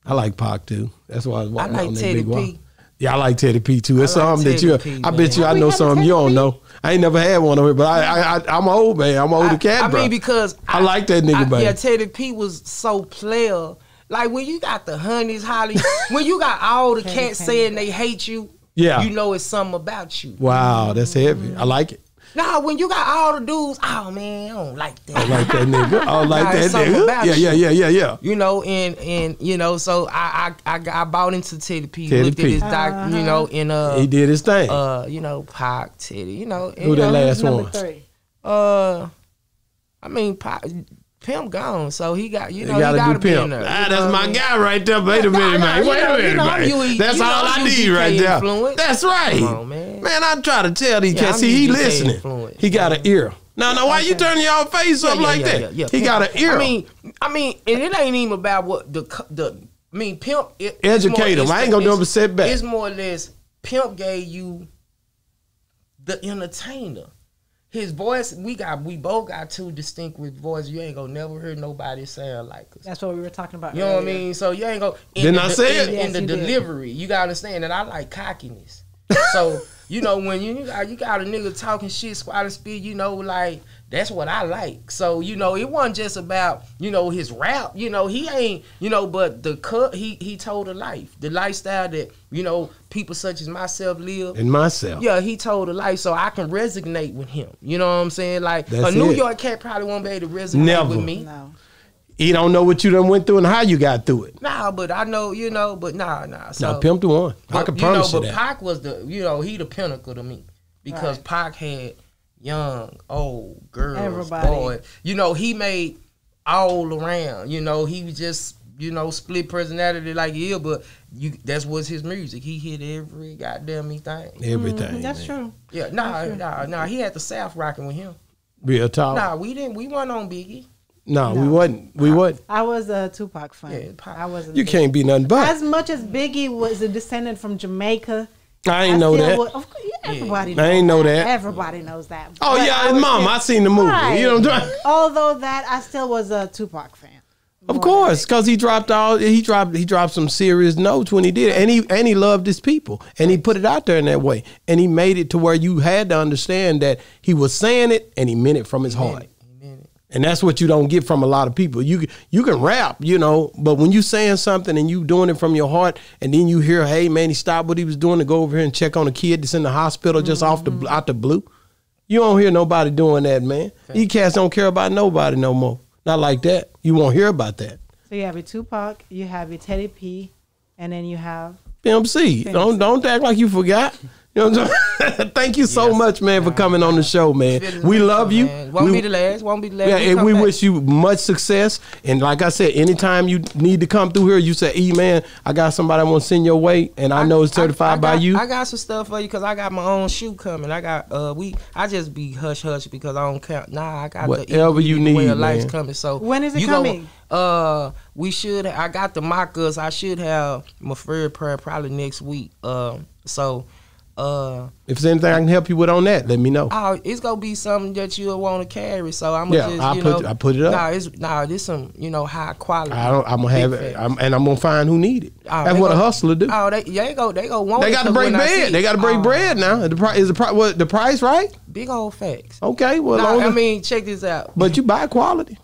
I like Pac too. That's why I was I walking like on that Teddy big wall. P. Yeah, I like Teddy P too. It's I like something that you. Teddy P, I bet man. you I know something you don't P? know. I ain't never had one of it, but I, I, I I'm old man. I'm an older cat, I bro. mean, because I like that nigga, I, baby. Yeah, Teddy P was so player. Like when you got the honeys, Holly, when you got all the cats saying they hate you, Yeah. you know it's something about you. wow, that's heavy. I like it. Nah, when you got all the dudes, oh man, I don't like that. I like that nigga. I like Nah, that nigga. Yeah, yeah, yeah, yeah, yeah. You know, and and you know, so I I I, I bought into Teddy P. Teddy looked P. at his doc, you know, and uh, He did his thing. uh, you know, Pac, Teddy, you know, and, Who you that know, last Number one? three. Uh, I mean, Pac, Pimp gone, so he got you You know gotta, he gotta do be in pimp. there. Ah, that's what I my mean? guy right there. Wait a minute, nah, man. Wait know- a minute, you know, man. you- That's you all I need DK right there. influence. That's right. Come on, man. I try to tell these Yeah, cats. See, he DK listening. influence. He got an ear. No, no. Why you Okay. turning your face up Yeah, yeah, like yeah, that? yeah, yeah. He got an ear. I mean, I mean, and it ain't even about what the the. I mean, pimp. It, Educate him. I ain't gonna do it's- him but sit back. It's more or less pimp gave you the entertainer. His voice, we got, we both got two distinct voices. You ain't gonna never hear nobody sound like us. That's what we were talking about. You know what I mean? So you ain't gonna. in Didn't the- I say in, it? In, the you did. delivery, you gotta understand that I like cockiness. so you know when you, you got you got a nigga talking shit, squatting speed. You know, like that's what I like. So you know, it wasn't just about you know his rap. You know, he ain't you know, but the cut he he told a life, the lifestyle that you know people such as myself live. and myself. Yeah, he told a life, so I can resonate with him. You know what I'm saying? Like That's a New it. York cat probably won't be able to resonate Never. with me. No. He don't know what you done went through and how you got through it. Nah, but I know, you know, but nah, nah. So, now, pimp the one. I but, can you know, promise you, but that. Pac was the, you know, he the pinnacle to me because Right. Pac had young, old, girls, Everybody. boy. You know, he made all around. You know, he was just, you know, split personality like yeah, but you that's what's his music. He hit every goddamn thing. Everything. Mm, That's man. true. Yeah, nah, nah, nah. He had the South rocking with him. Real talk. Nah, we didn't. We weren't on Biggie. No, we No. wasn't. We wasn't. I was a Tupac fan. Yeah, Pac. I wasn't. You big. can't be nothing but. As much as Biggie was a descendant from Jamaica, I ain't know still that. would- of course, yeah, everybody. I ain't know that. Everybody knows that. Oh But yeah, I his mom. still- I seen the movie. Right. You know what I'm saying? Although that, I still was a Tupac fan. Of course, because he dropped all he dropped he dropped some serious notes when he did, it. and he and he loved his people, and he put it out there in that way, and he made it to where you had to understand that he was saying it and he meant it from his heart. And that's what you don't get from a lot of people. You you can rap, you know, but when you saying something and you doing it from your heart, and then you hear, hey man, he stopped what he was doing to go over here and check on a kid that's in the hospital just off the out the blue. You don't hear nobody doing that, man. These cats don't care about nobody no more. Not like that. You won't hear about that. So you have your Tupac, you have your Teddy P, and then you have MC. Don't don't act like you forgot. You know what I'm saying? Thank you so much, man, for coming on the show, man. We love you. man. Won't We- be the last. Won't be the last. yeah, and we back. wish you much success. And like I said, anytime you need to come through here, you say, "E man, I got somebody I want to send your way, and I, know it's certified I- I by got- you." I got some stuff for you because I got my own shoe coming. I got uh we I just be hush hush because I don't count. Nah, I got Whatever the you ingredient way need, of life's man. coming. So When is it you go- coming? uh, we should. I got the mock-ups. I should have my third prayer probably next week. Um, so uh, if there's anything I can help you with on that, let me know. oh, it's gonna be something that you'll want to carry. So I'm Yeah, gonna just you put- know I'll put it up. Nah, it's nah, this some you know high quality. I don't. I'm gonna have it. I'm, and I'm gonna find who need it. Oh, That's what a hustler do. Oh, they yeah, they go they go want they got to break I bread. They got to break oh, bread now. The price is the price. What the price right? Big old facts. Okay. Well, Nah, I mean, check this out. but you buy quality.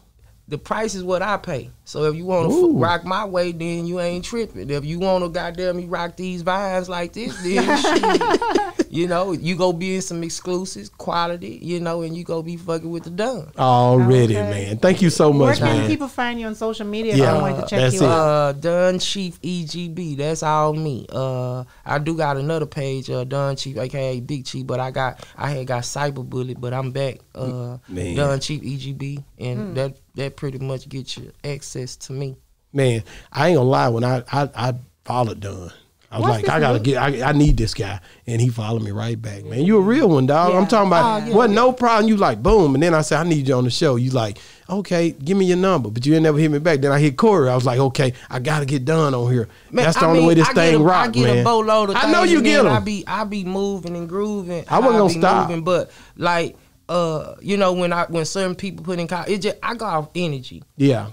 The price is what I pay. So if you want Ooh. to rock my way, then you ain't tripping. If you want to goddamn me rock these vines like this, then shit. you know, you go be in some exclusives, quality, you know, and you go be fucking with the done. Already, Okay. man. Thank you so much. where much, can man. people find you on social media if Yeah, they want to check that's you it. out? Uh, Don Chief EGB. That's all me. Uh, I do got another page, uh, Don Chief, aka Big Chief, but I got I had got Cyber Bullet, but I'm back. Uh, Man. Don Chief EGB, and that that pretty much gets you access to me. man, I ain't gonna lie. When I I, I followed Don, I was What's like, I gotta look? get, I, I need this guy, and he followed me right back. Man, you a real one, dog. I'm talking about. Oh, yeah, wasn't no problem. You like boom, and then I said, I need you on the show. You like, okay, give me your number, but you ain't never hit me back. Then I hit Corey. I was like, okay, I gotta get Don on here. Man, That's the I only mean, way this I thing a- rock, I get man. a boatload of I know you get then I them. be I be moving and grooving. I wasn't I gonna be stop. moving, but like uh, you know, when I when certain people put in, it just I go off energy. Yeah,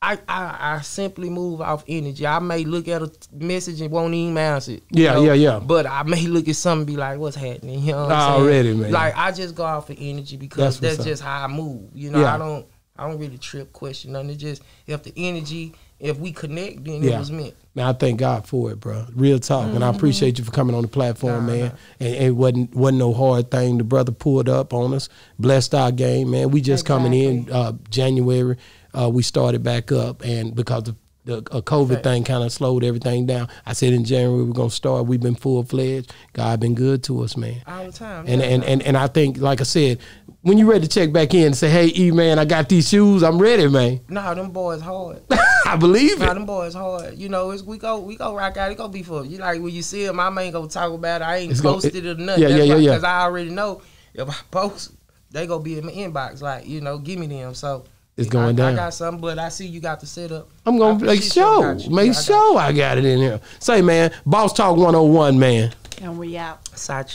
I, I I simply move off energy. I may look at a message and won't even answer it. Yeah, know, yeah, yeah. But I may look at something and be like, "What's happening?" You know what I'm saying? Already, man. Like I just go off of energy because That's that's, just how I move. You know, Yeah. I don't I don't really trip question nothing. It just if the energy, if we connect, then Yeah. it was meant. Man, I thank God for it, bro. Real talk, and Mm-hmm. I appreciate you for coming on the platform, man. And and it wasn't wasn't no hard thing. The brother pulled up on us, blessed our game, man. We just coming in uh, January. Uh, we started back up, and because of the uh, COVID thing kind of slowed everything down. I said in January we're gonna start. We've been full fledged. God been good to us, man. All the time. And, and and and I think, like I said, when you ready to check back in and say, "Hey, E man, I got these shoes. I'm ready, man." Nah, them boys hard. I believe Nah, it. them boys hard. You know, it's, we go we go rock out. It gonna be for you. Like when you see him, I ain't gonna talk about it. I ain't It's posted it- it or nothing. yeah, yeah, yeah, yeah. Because I already know if I post, they gonna be in my inbox. Like you know, give me them. So It's going I, down. I got something, but I see you got the setup. I'm gonna make appreciate sure, you. make I got sure I got it in here. Say, man, Boss Talk 101, man. And we out. you. Sach.